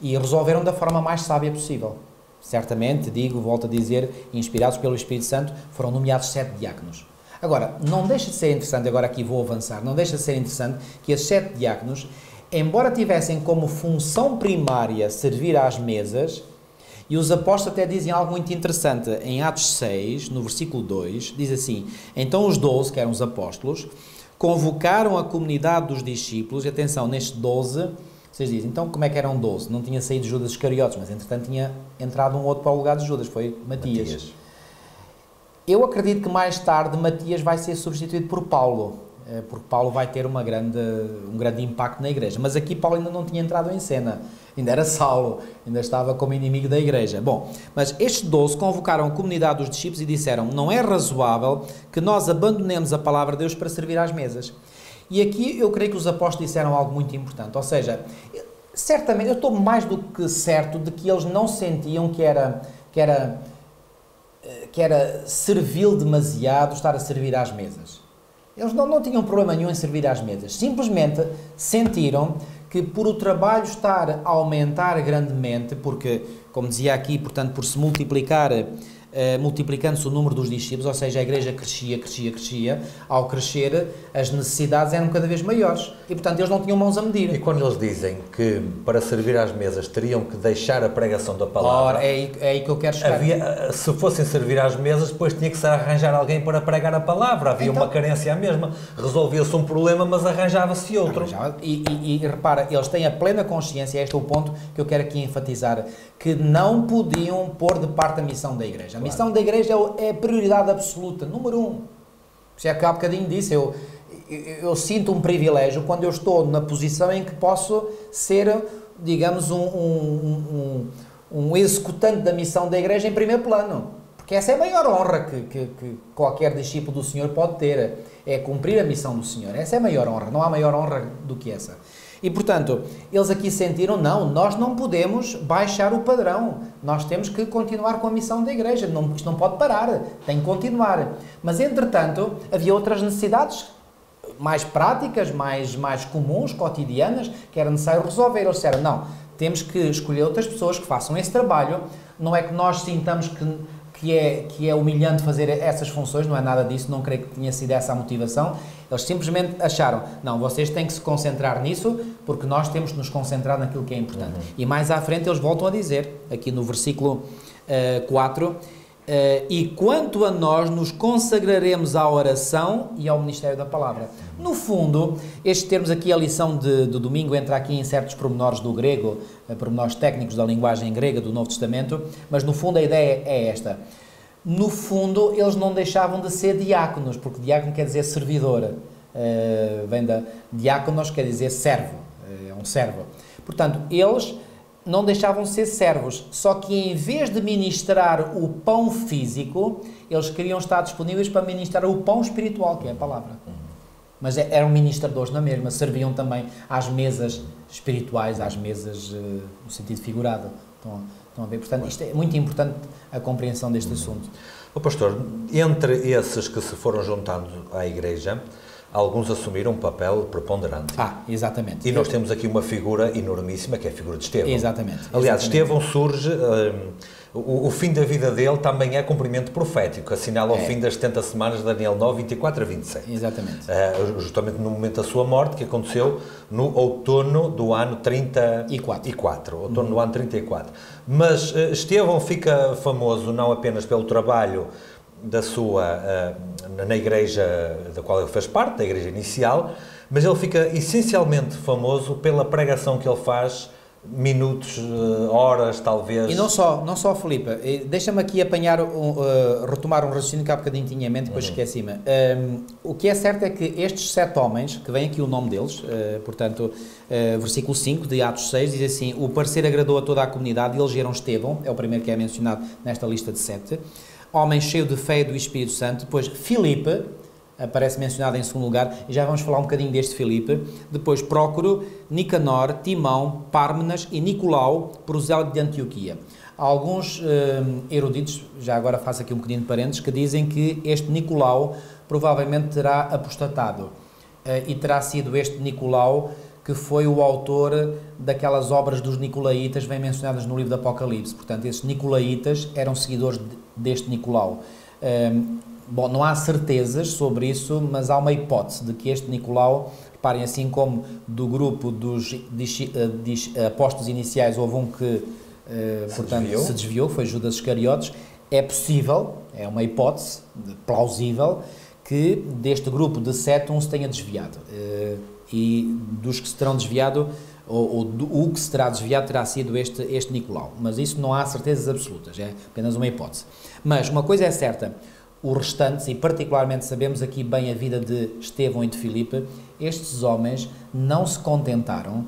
S2: E resolveram da forma mais sábia possível. Certamente, digo, volto a dizer, inspirados pelo Espírito Santo, foram nomeados sete diáconos. Agora, não deixa de ser interessante, agora aqui vou avançar, não deixa de ser interessante que esses sete diáconos, embora tivessem como função primária servir às mesas, e os apóstolos até dizem algo muito interessante. Em Atos 6, no versículo 2, diz assim: Então os doze, que eram os apóstolos, convocaram a comunidade dos discípulos, e atenção, neste 12, vocês dizem, então como é que eram 12? Não tinha saído Judas Iscariotes, mas entretanto tinha entrado um outro para o lugar de Judas, foi Matias. Matias. Eu acredito que mais tarde Matias vai ser substituído por Paulo, eh, porque Paulo vai ter uma grande, um grande impacto na igreja. Mas aqui Paulo ainda não tinha entrado em cena ainda era Saulo, ainda estava como inimigo da igreja. Bom, mas estes doze convocaram a comunidade dos discípulos e disseram: Não é razoável que nós abandonemos a palavra de Deus para servir às mesas. E aqui eu creio que os apóstolos disseram algo muito importante, ou seja, certamente, eu estou mais do que certo de que eles não sentiam que era, que era, que era servil demasiado estar a servir às mesas. Eles não, não tinham problema nenhum em servir às mesas, simplesmente sentiram que por o trabalho estar a aumentar grandemente, porque, como dizia aqui, portanto, por se multiplicar uh, multiplicando-se o número dos discípulos, ou seja, a igreja crescia, crescia, crescia. Ao crescer, as necessidades eram cada vez maiores e, portanto, eles não tinham mãos a medir.
S1: E quando eles dizem que para servir às mesas teriam que deixar a pregação da palavra.
S2: Ora, é aí, é aí que eu quero chegar.
S1: Havia, eh, se fossem servir às mesas, depois tinha que se arranjar alguém para pregar a palavra. Havia então, uma carência à mesma. Resolvia-se um problema, mas arranjava-se outro. Arranjava,
S2: e, e, e repara, eles têm a plena consciência, este é o ponto que eu quero aqui enfatizar, que não podiam pôr de parte a missão da igreja. A claro. missão da igreja é, é prioridade absoluta, número um. Se é que há bocadinho disse, eu, eu, eu, sinto um privilégio quando eu estou na posição em que posso ser, digamos, um, um, um, um executante da missão da igreja em primeiro plano. Porque essa é a maior honra que, que, que, qualquer discípulo do Senhor pode ter, é cumprir a missão do Senhor. Essa é a maior honra, não há maior honra do que essa. E portanto, eles aqui sentiram: não, nós não podemos baixar o padrão, nós temos que continuar com a missão da igreja, não, isto não pode parar, tem que continuar. Mas entretanto, havia outras necessidades mais práticas, mais, mais comuns, cotidianas, que era necessário resolver. Eles disseram: não, temos que escolher outras pessoas que façam esse trabalho, não é que nós sintamos que que é, que é humilhante fazer essas funções, não é nada disso, não creio que tenha sido essa a motivação. Eles simplesmente acharam, não, vocês têm que se concentrar nisso, porque nós temos que nos concentrar naquilo que é importante. Uhum. E mais à frente eles voltam a dizer, aqui no versículo uh, eh, 4, Uh, e quanto a nós, nos consagraremos à oração e ao ministério da palavra. No fundo, estes termos aqui, a lição de, de domingo entra aqui em certos pormenores do grego, uh, pormenores técnicos da linguagem grega do Novo Testamento, mas no fundo a ideia é esta. No fundo, eles não deixavam de ser diáconos, porque diácono quer dizer servidor, uh, vem da diáconos quer dizer servo, é um servo. Portanto, eles não deixavam de ser servos, só que em vez de ministrar o pão físico, eles queriam estar disponíveis para ministrar o pão espiritual, que é a palavra. Mas é, eram ministradores na mesma, serviam também às mesas espirituais, às mesas uh, no sentido figurado. Estão, estão a ver? Portanto, isto é muito importante a compreensão deste assunto.
S1: O pastor, entre esses que se foram juntando à igreja, alguns assumiram um papel preponderante.
S2: Ah, exatamente.
S1: E nós temos aqui uma figura enormíssima, que é a figura de Estevão.
S2: Exatamente.
S1: Aliás,
S2: exatamente.
S1: Estevão surge, um, o, o, fim da vida dele também é cumprimento profético, assinala o é. fim das 70 semanas de Daniel 9, 24 a 26.
S2: Exatamente.
S1: Uh, justamente no momento da sua morte, que aconteceu no outono do ano 34. E 4, outono uhum. do ano 34. Mas uh, Estevão fica famoso não apenas pelo trabalho da sua uh, na igreja da qual ele fez parte, da igreja inicial, mas ele fica essencialmente famoso pela pregação que ele faz minutos, uh, horas, talvez.
S2: E não só, não só, Filipe. Deixa-me aqui apanhar, um, uh, retomar um raciocínio que há bocadinho tinha em mente, depois uhum. esqueci-me. Um, o que é certo é que estes sete homens, que vem aqui o nome deles, uh, portanto, versículo 5 de Atos 6, diz assim: O parecer agradou a toda a comunidade e elegeram Estevão, é o primeiro que é mencionado nesta lista de sete homem cheio de fé e do Espírito Santo. Depois, Filipe, aparece mencionado em segundo lugar, e já vamos falar um bocadinho deste Filipe. Depois, Prócoro, Nicanor, Timão, Pármenas e Nicolau, Prosélio de Antioquia. Há alguns uh, eruditos, já agora faço aqui um bocadinho de parênteses, que dizem que este Nicolau provavelmente terá apostatado uh, e terá sido este Nicolau que foi o autor daquelas obras dos Nicolaitas, bem mencionadas no livro do Apocalipse. Portanto, esses Nicolaitas eram seguidores deste Nicolau. Um, bom, não há certezas sobre isso, mas há uma hipótese de que este Nicolau, reparem, assim como do grupo dos uh, apóstolos iniciais houve um que uh, se, portanto, desviou. se desviou, foi Judas Iscariotes, é possível, é uma hipótese plausível, que deste grupo de sete um se tenha desviado. E dos que se terão desviado, ou, ou do, o que se terá desviado terá sido este, este Nicolau. Mas isso não há certezas absolutas, é apenas uma hipótese. Mas uma coisa é certa, os restantes, e particularmente sabemos aqui bem a vida de Estevão e de Filipe, estes homens não se contentaram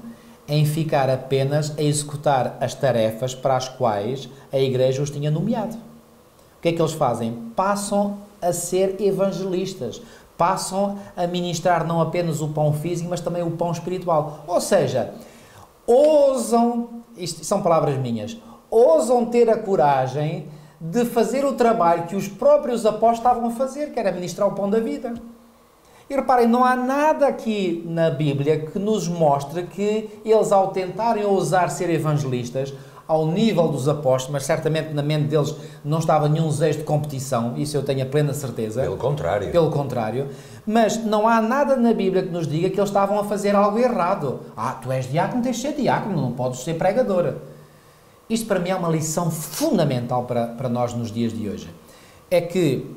S2: em ficar apenas a executar as tarefas para as quais a Igreja os tinha nomeado. O que é que eles fazem? Passam a ser evangelistas, passam a ministrar não apenas o pão físico, mas também o pão espiritual. Ou seja, ousam, isto são palavras minhas, ousam ter a coragem de fazer o trabalho que os próprios apóstolos estavam a fazer, que era ministrar o pão da vida. E reparem, não há nada aqui na Bíblia que nos mostre que eles, ao tentarem ousar ser evangelistas, ao nível dos apóstolos, mas certamente na mente deles não estava nenhum desejo de competição, isso eu tenho a plena certeza.
S1: Pelo contrário.
S2: Pelo contrário. Mas não há nada na Bíblia que nos diga que eles estavam a fazer algo errado. Ah, tu és diácono, tens de ser diácono, não podes ser pregadora. Isto para mim é uma lição fundamental para, para nós nos dias de hoje. É que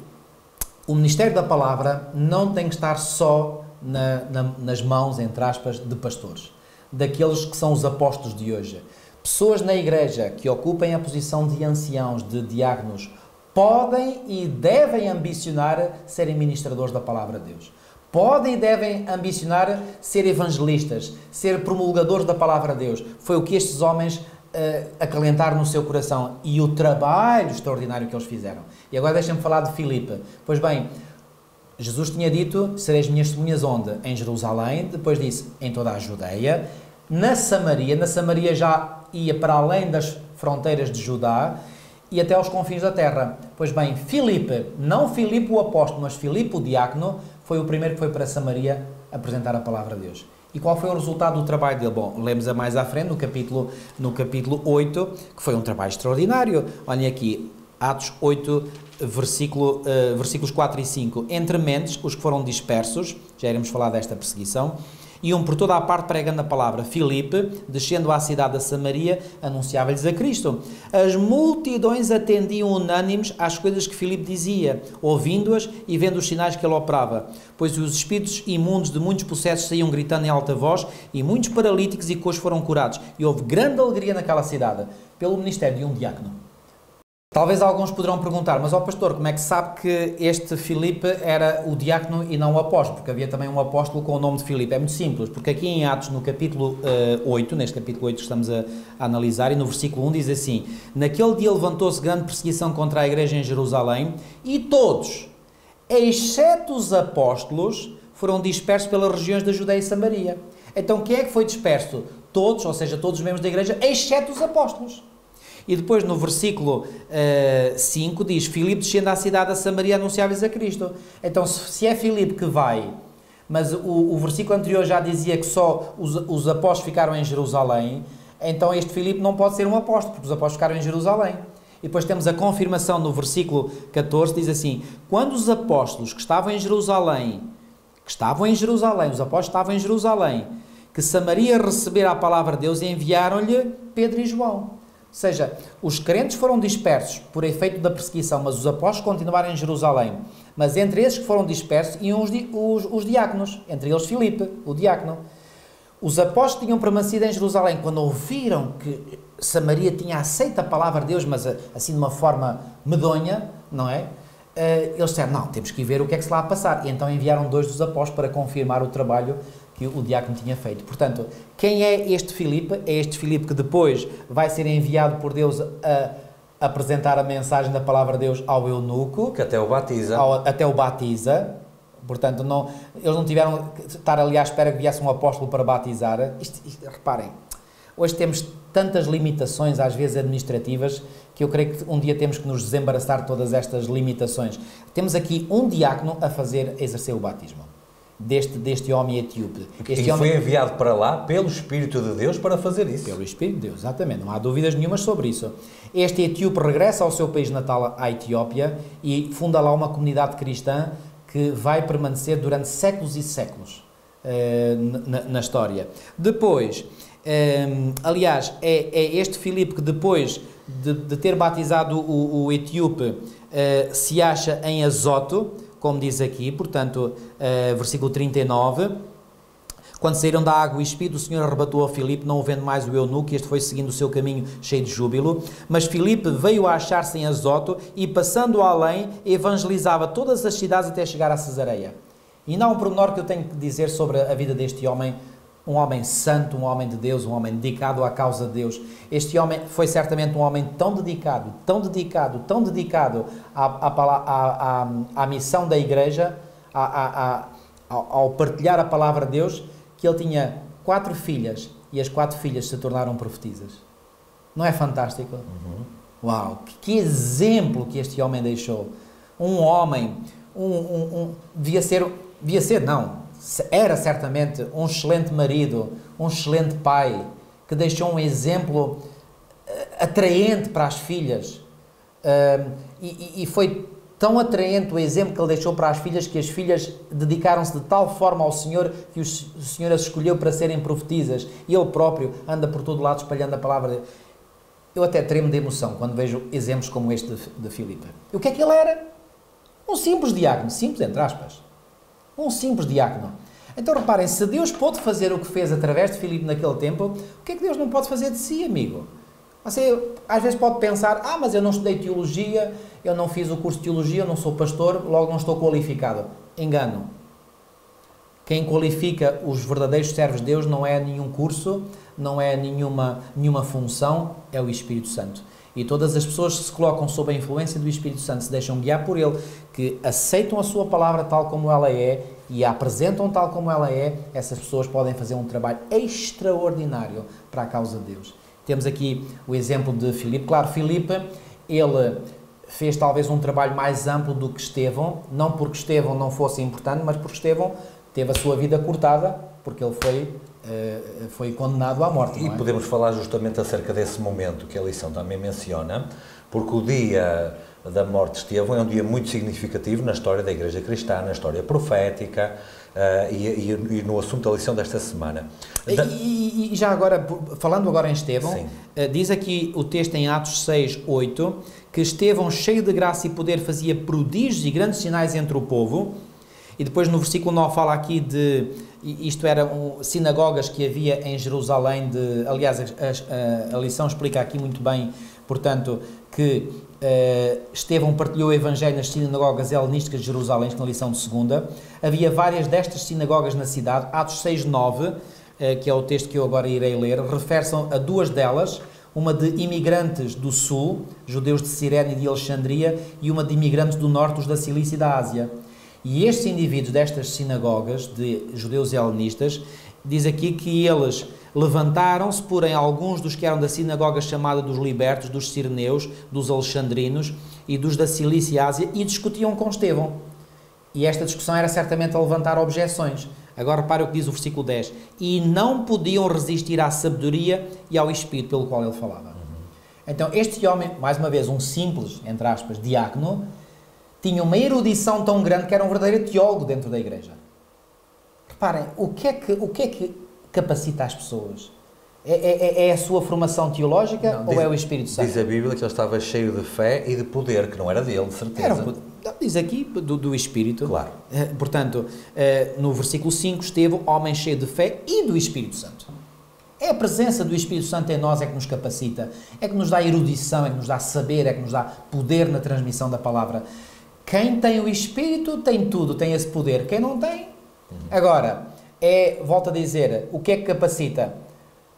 S2: o Ministério da Palavra não tem que estar só na, na, nas mãos, entre aspas, de pastores, daqueles que são os apóstolos de hoje Pessoas na igreja que ocupem a posição de anciãos, de diáconos, podem e devem ambicionar serem ministradores da palavra de Deus. Podem e devem ambicionar ser evangelistas, ser promulgadores da palavra de Deus. Foi o que estes homens uh, acalentaram no seu coração e o trabalho extraordinário que eles fizeram. E agora deixem-me falar de Filipe. Pois bem, Jesus tinha dito: Sereis minhas testemunhas onde? Em Jerusalém, depois disse em toda a Judeia, na Samaria. Na Samaria já ia para além das fronteiras de Judá e até aos confins da terra. Pois bem, Filipe, não Filipe o apóstolo, mas Filipe o diácono, foi o primeiro que foi para Samaria apresentar a palavra de Deus. E qual foi o resultado do trabalho dele? Bom, lemos a mais à frente, no capítulo, no capítulo 8, que foi um trabalho extraordinário. Olhem aqui, Atos 8, versículo, uh, versículos 4 e 5. Entre mentes, os que foram dispersos, já iremos falar desta perseguição, Iam por toda a parte pregando a palavra. Filipe, descendo à cidade da Samaria, anunciava-lhes a Cristo. As multidões atendiam unânimes às coisas que Filipe dizia, ouvindo-as e vendo os sinais que ele operava. Pois os espíritos imundos de muitos processos saíam gritando em alta voz e muitos paralíticos e coxos foram curados. E houve grande alegria naquela cidade, pelo ministério de um diácono. Talvez alguns poderão perguntar, mas ó pastor, como é que sabe que este Filipe era o diácono e não o apóstolo? Porque havia também um apóstolo com o nome de Filipe. É muito simples, porque aqui em Atos, no capítulo uh, 8, neste capítulo 8 que estamos a, a, analisar, e no versículo 1 diz assim: Naquele dia levantou-se grande perseguição contra a igreja em Jerusalém, e todos, exceto os apóstolos, foram dispersos pelas regiões da Judeia e Samaria. Então quem é que foi disperso? Todos, ou seja, todos os membros da igreja, exceto os apóstolos. E depois no versículo uh, eh, 5 diz: Filipe descendo à cidade de Samaria anunciava-lhes a Cristo. Então, se é Filipe que vai, mas o, o versículo anterior já dizia que só os, os apóstolos ficaram em Jerusalém, então este Filipe não pode ser um apóstolo, porque os apóstolos ficaram em Jerusalém. E depois temos a confirmação no versículo 14, diz assim: Quando os apóstolos que estavam em Jerusalém, que estavam em Jerusalém, os apóstolos estavam em Jerusalém, que Samaria recebera a palavra de Deus, enviaram-lhe Pedro e João seja, os crentes foram dispersos por efeito da perseguição, mas os apóstolos continuaram em Jerusalém. Mas entre esses que foram dispersos iam os, os, os diáconos, entre eles Filipe, o diácono. Os apóstolos tinham permanecido em Jerusalém quando ouviram que Samaria tinha aceito a palavra de Deus, mas eh, assim de uma forma medonha, não é? Eh, eles disseram: Não, temos que ver o que é que se lá a passar. E então enviaram dois dos apóstolos para confirmar o trabalho que o diácono tinha feito. Portanto, quem é este Filipe? É este Filipe que depois vai ser enviado por Deus a apresentar a mensagem da palavra de Deus ao eunuco.
S1: Que até o batiza.
S2: Ao, até o batiza. Portanto, não, eles não tiveram que estar ali à espera que viesse um apóstolo para batizar. Isto, isto, reparem, hoje temos tantas limitações, às vezes administrativas, que eu creio que um dia temos que nos desembaraçar de todas estas limitações. Temos aqui um diácono a fazer, a exercer o batismo deste, deste homem etíope.
S1: Este e homem... foi enviado para lá pelo Espírito de Deus para fazer isso.
S2: Pelo Espírito de Deus, exatamente, não há dúvidas nenhumas sobre isso. Este etíope regressa ao seu país natal, à Etiópia, e funda lá uma comunidade cristã que vai permanecer durante séculos e séculos uh, na, na, história. Depois, eh, aliás, é, é, este Filipe que depois de, de ter batizado o, o etíope uh, se acha em Azoto, como diz aqui, portanto, uh, versículo 39. Quando saíram da água e espírito, o Senhor arrebatou a Filipe, não vendo mais o eunuco, e este foi seguindo o seu caminho cheio de júbilo. Mas Filipe veio a achar-se em Azoto e, passando além, evangelizava todas as cidades até chegar a Cesareia. E não um pormenor que eu tenho que dizer sobre a vida deste homem, um homem santo, um homem de Deus, um homem dedicado à causa de Deus. Este homem foi certamente um homem tão dedicado, tão dedicado, tão dedicado à, à, à, à missão da igreja, ao partilhar a palavra de Deus, que ele tinha quatro filhas e as quatro filhas se tornaram profetisas. Não é fantástico? Uhum. Uau! Que, que, exemplo que este homem deixou. Um homem, um, um, um devia ser, devia ser, não, era certamente um excelente marido, um excelente pai, que deixou um exemplo eh, atraente para as filhas. e, foi tão atraente o exemplo que ele deixou para as filhas que as filhas dedicaram-se de tal forma ao Senhor que o Senhor as escolheu para serem profetisas e ele próprio anda por todo lado espalhando a palavra de Eu até tremo de emoção quando vejo exemplos como este de, de Filipe. E o que é que ele era? Um simples diácono, simples entre aspas. Um simples diácono. Então reparem, se Deus pode fazer o que fez através de Filipe naquele tempo, o que é que Deus não pode fazer de si, amigo? Você às vezes pode pensar, ah, mas eu não estudei teologia, eu não fiz o curso de teologia, eu não sou pastor, logo não estou qualificado. Engano. Quem qualifica os verdadeiros servos de Deus não é nenhum curso, não é nenhuma, nenhuma função, é o Espírito Santo. E todas as pessoas que se colocam sob a influência do Espírito Santo se deixam guiar por Ele, que aceitam a Sua palavra tal como ela é e a apresentam tal como ela é, essas pessoas podem fazer um trabalho extraordinário para a causa de Deus. Temos aqui o exemplo de Filipe. Claro, Filipe, ele fez talvez um trabalho mais amplo do que Estevão, não porque Estevão não fosse importante, mas porque Estevão teve a sua vida cortada, porque ele foi foi condenado à morte.
S1: E
S2: é?
S1: podemos falar justamente acerca desse momento que a lição também menciona, porque o dia da morte de Estevão é um dia muito significativo na história da Igreja Cristã, na história profética, Uh, e, e, e, no assunto da lição desta semana.
S2: Da... E, e, já agora, falando agora em Estevão, uh, diz aqui o texto em Atos 6, 8, que Estevão, cheio de graça e poder, fazia prodígios e grandes sinais entre o povo. E depois no versículo 9 fala aqui de, isto eram sinagogas que havia em Jerusalém, de, aliás, a, a, a lição explica aqui muito bem, portanto, que uh, Estevão partilhou o Evangelho nas sinagogas helenísticas de Jerusalém, na lição de segunda. Havia várias destas sinagogas na cidade. Atos 6, 9, uh, que é o texto que eu agora irei ler, refere-se a duas delas, uma de imigrantes do sul, judeus de Cirene e de Alexandria, e uma de imigrantes do norte, os da Cilícia e da Ásia. E estes indivíduos destas sinagogas, de judeus helenistas, diz aqui que eles levantaram-se, porém, alguns dos que eram da sinagoga chamada dos libertos, dos sirneus, dos alexandrinos e dos da Cilícia e Ásia, e discutiam com Estevão. E esta discussão era certamente a levantar objeções. Agora repare o que diz o versículo 10. E não podiam resistir à sabedoria e ao espírito pelo qual ele falava. Então, este homem, mais uma vez, um simples, entre aspas, diácono, tinha uma erudição tão grande que era um verdadeiro teólogo dentro da igreja. Reparem, o que é que, o que, é que capacita as pessoas? É, é, é, é a sua formação teológica não, ou
S1: diz,
S2: é o Espírito Santo?
S1: Diz a Bíblia que ele estava cheio de fé e de poder, que não era dele, de certeza.
S2: Era, diz aqui do, do Espírito.
S1: Claro.
S2: Eh, portanto, eh, no versículo 5 esteve homem cheio de fé e do Espírito Santo. É a presença do Espírito Santo em nós é que nos capacita, é que nos dá erudição, é que nos dá saber, é que nos dá poder na transmissão da palavra. Quem tem o Espírito tem tudo, tem esse poder. Quem não tem. Agora, é, volto a dizer, o que é que capacita?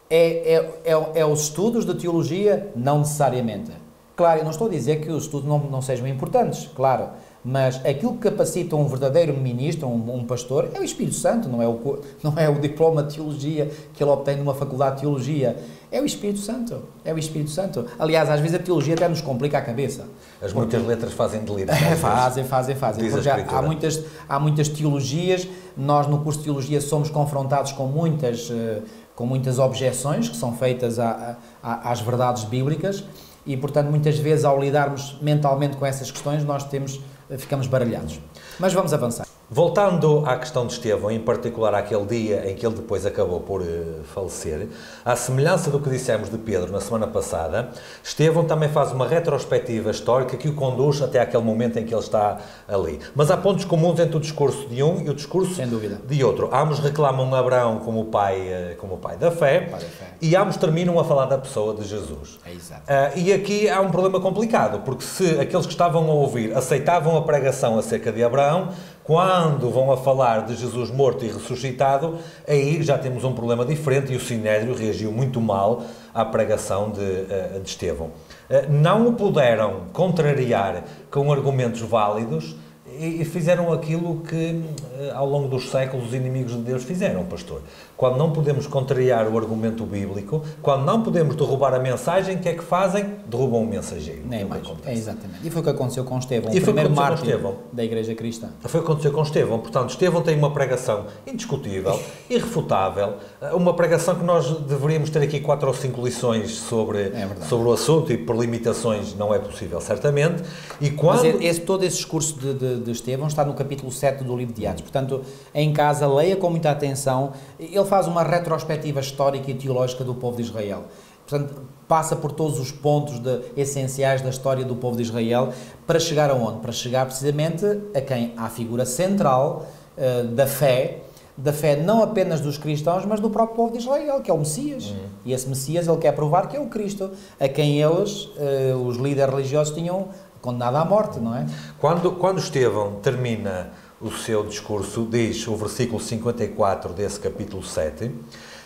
S2: É, é, é, é os estudos de teologia? Não necessariamente. Claro, eu não estou a dizer que os estudos não, não sejam importantes, claro. Mas aquilo que capacita um verdadeiro ministro, um, um, pastor, é o Espírito Santo, não é o, não é o diploma de teologia que ele obtém numa faculdade de teologia. É o Espírito Santo. É o Espírito Santo. Aliás, às vezes a teologia até nos complica a cabeça.
S1: As muitas letras fazem delirar.
S2: Fazem, fazem, fazem. Porque já há, muitas, há muitas teologias, nós no curso de teologia somos confrontados com muitas, eh, com muitas objeções que são feitas a, a, às verdades bíblicas e, portanto, muitas vezes ao lidarmos mentalmente com essas questões, nós temos ficamos baralhados. Mas vamos avançar.
S1: Voltando à questão de Estevão, em particular àquele dia em que ele depois acabou por uh, falecer, à semelhança do que dissemos de Pedro na semana passada, Estevão também faz uma retrospectiva histórica que o conduz até aquele momento em que ele está ali. Mas há pontos comuns entre o discurso de um e o discurso de outro. Ambos reclamam Abraão como o pai, uh, como o pai, da, fé,
S2: pai da fé
S1: e ambos terminam a falar da pessoa de Jesus.
S2: É exato.
S1: Uh, e aqui há um problema complicado, porque se aqueles que estavam a ouvir aceitavam a pregação acerca de Abraão, quando vão a falar de Jesus morto e ressuscitado, aí já temos um problema diferente e o Sinédrio reagiu muito mal à pregação de, eh, de Estevão. Eh, não o puderam contrariar com argumentos válidos e fizeram aquilo que eh, ao longo dos séculos os inimigos de Deus fizeram, pastor quando não podemos contrariar o argumento bíblico, quando não podemos derrubar a mensagem, o que é que fazem? Derrubam o mensageiro.
S2: Nem é mais. É exatamente. E foi o que aconteceu com Estevão, e o primeiro mártir da Igreja Cristã.
S1: Foi o que aconteceu com Estevão. Portanto, Estevão tem uma pregação indiscutível, irrefutável, uma pregação que nós deveríamos ter aqui quatro ou cinco lições sobre, é sobre o assunto e por limitações não é possível, certamente.
S2: E quando... Mas esse, todo esse discurso de, de, de Estevão está no capítulo 7 do livro de Atos. Portanto, em casa, leia com muita atenção. Ele faz uma retrospectiva histórica e teológica do povo de Israel. Portanto, passa por todos os pontos de, essenciais da história do povo de Israel para chegar aonde? Para chegar precisamente a quem? À figura central uh, da fé, da fé não apenas dos cristãos, mas do próprio povo de Israel, que é o Messias. Uhum. E esse Messias ele quer provar que é o Cristo, a quem eles, uh, os líderes religiosos, tinham condenado à morte, não é?
S1: Quando, quando Estevão termina o seu discurso, diz o versículo 54 desse capítulo 7,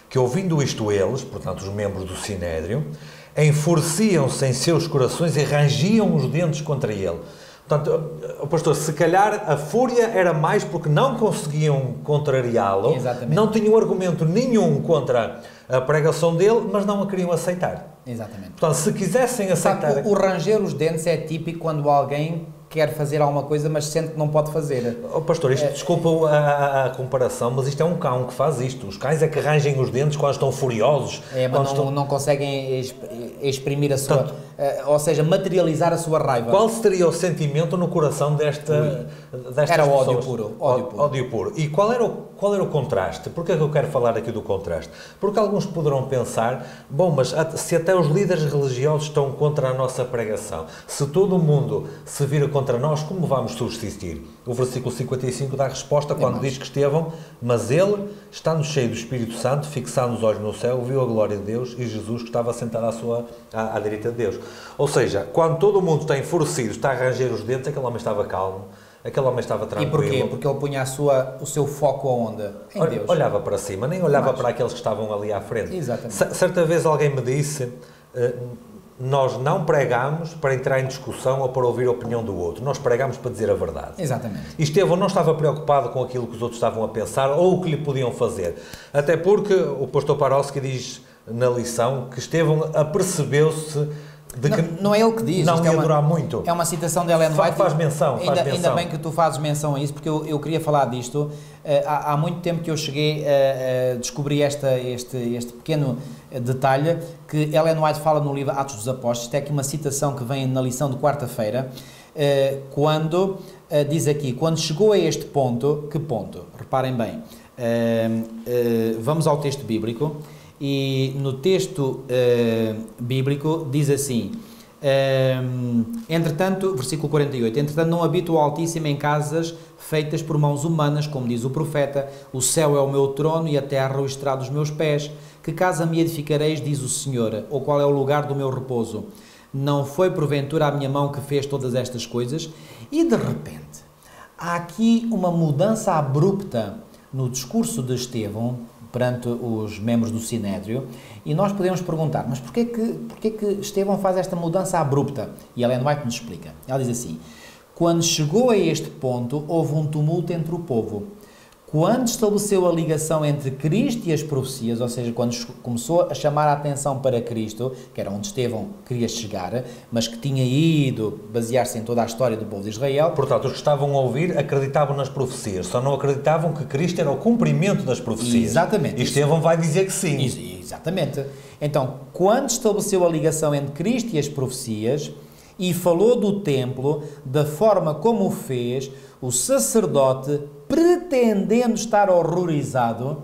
S1: que ouvindo isto eles, portanto os membros do Sinédrio, enfureciam-se em seus corações e rangiam os dentes contra ele. Portanto, o pastor, se calhar a fúria era mais porque não conseguiam contrariá-lo, não tinham argumento nenhum contra a pregação dele, mas não a queriam aceitar.
S2: Exatamente.
S1: Portanto, se quissessem aceitar.
S2: Sabe, o, o ranger os dentes é típico quando alguém quer fazer alguma coisa, mas sente que não pode fazer.
S1: Oh, pastor, isto, é, desculpa a, a, a, comparação, mas isto é um cão que faz isto. Os cães é que arrangem os dentes quando estão furiosos.
S2: É, mas não, estão... não conseguem exprimir a sua. Ou seja, materializar a sua raiva.
S1: Qual seria o sentimento no coração desta, destas
S2: Era
S1: pessoas?
S2: ódio puro, ódio puro.
S1: Ódio puro. E qual era, o, qual era o contraste? Porquê é que eu quero falar aqui do contraste? Porque alguns poderão pensar, bom, mas se até os líderes religiosos estão contra a nossa pregação, se todo o mundo se vira contra nós, como vamos subsistir? O versículo 55 dá resposta quando diz que Estevão, mas ele, estando cheio do Espírito Santo, fixando os olhos no céu, viu a glória de Deus e Jesus que estava sentado à, sua, à, à direita de Deus. Ou seja, quando todo o mundo está enfurecido, está a ranger os dentes, aquele homem estava calmo, aquele homem estava tranquilo.
S2: E porquê? Porque ele punha sua, o seu foco aonde? Em Deus.
S1: Olhava para cima, nem olhava Mas... para aqueles que estavam ali à frente.
S2: Exatamente.
S1: certa vez alguém me disse, uh, nós não pregamos para entrar em discussão ou para ouvir a opinião do outro, nós pregamos para dizer a verdade.
S2: Exatamente.
S1: E Estevão não estava preocupado com aquilo que os outros estavam a pensar ou o que lhe podiam fazer. Até porque o pastor Paroski diz na lição que Estevão apercebeu-se de
S2: que não, não, é ele que diz.
S1: Não
S2: ia
S1: é uma, durar muito.
S2: É uma citação de Ellen White.
S1: Faz menção, faz
S2: ainda,
S1: menção.
S2: Ainda bem que tu fazes menção a isso, porque eu, eu queria falar disto. Uh, há, há, muito tempo que eu cheguei a uh, descobrir esta, este, este pequeno detalhe que Ellen White fala no livro Atos dos Apóstolos. É aqui uma citação que vem na lição de quarta-feira, uh, quando diz aqui, quando chegou a este ponto, que ponto? Reparem bem, vamos ao texto bíblico e no texto bíblico diz assim: Entretanto, versículo 48, entretanto, não habito o Altíssimo em casas feitas por mãos humanas, como diz o profeta: O céu é o meu trono e a terra o estrado dos meus pés. Que casa me edificareis, diz o Senhor, ou qual é o lugar do meu repouso? Não foi porventura a minha mão que fez todas estas coisas? E de repente, há aqui uma mudança abrupta no discurso de Estevão, perante os membros do Sinédrio e nós podemos perguntar, mas porquê que, porquê que Estevão faz esta mudança abrupta? E Ellen White nos explica. Ela diz assim, quando chegou a este ponto, houve um tumulto entre o povo quando estabeleceu a ligação entre Cristo e as profecias, ou seja, quando começou a chamar a atenção para Cristo, que era onde Estevão queria chegar, mas que tinha ido basear-se em toda a história do povo de Israel.
S1: Portanto, os que estavam a ouvir acreditavam nas profecias, só não acreditavam que Cristo era o cumprimento das profecias.
S2: Exatamente.
S1: E Estevão vai dizer que sim.
S2: Exatamente. Então, quando estabeleceu a ligação entre Cristo e as profecias e falou do templo, da forma como o fez, o sacerdote pretendendo estar horrorizado,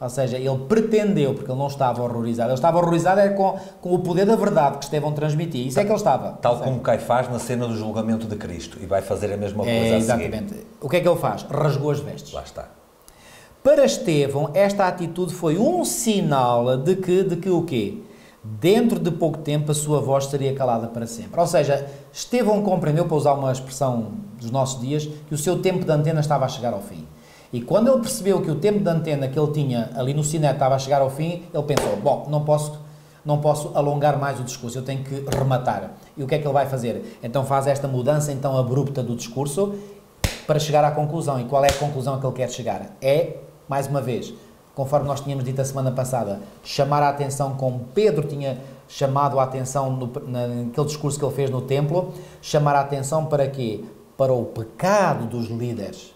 S2: ou seja, ele pretendeu, porque ele não estava horrorizado, ele estava horrorizado é com, com o poder da verdade que Estevão transmitia, isso é que ele estava.
S1: Tal como Caifás na cena do julgamento de Cristo, e vai fazer a mesma coisa é,
S2: Exatamente. O que é que ele faz? Rasgou as vestes.
S1: Lá está.
S2: Para Estevão, esta atitude foi um sinal de que, de que o quê? dentro de pouco tempo a sua voz estaria calada para sempre. Ou seja, Estevão compreendeu, para usar uma expressão dos nossos dias, que o seu tempo de antena estava a chegar ao fim. E quando ele percebeu que o tempo de antena que ele tinha ali no cinema estava a chegar ao fim, ele pensou: bom, não posso, não posso alongar mais o discurso, eu tenho que rematar. E o que é que ele vai fazer? Então faz esta mudança então abrupta do discurso para chegar à conclusão. E qual é a conclusão que ele quer chegar? É, mais uma vez, conforme nós tínhamos dito a semana passada, chamar a atenção como Pedro tinha chamado a atenção no, naquele discurso que ele fez no templo, chamar a atenção para quê? Para o pecado dos líderes.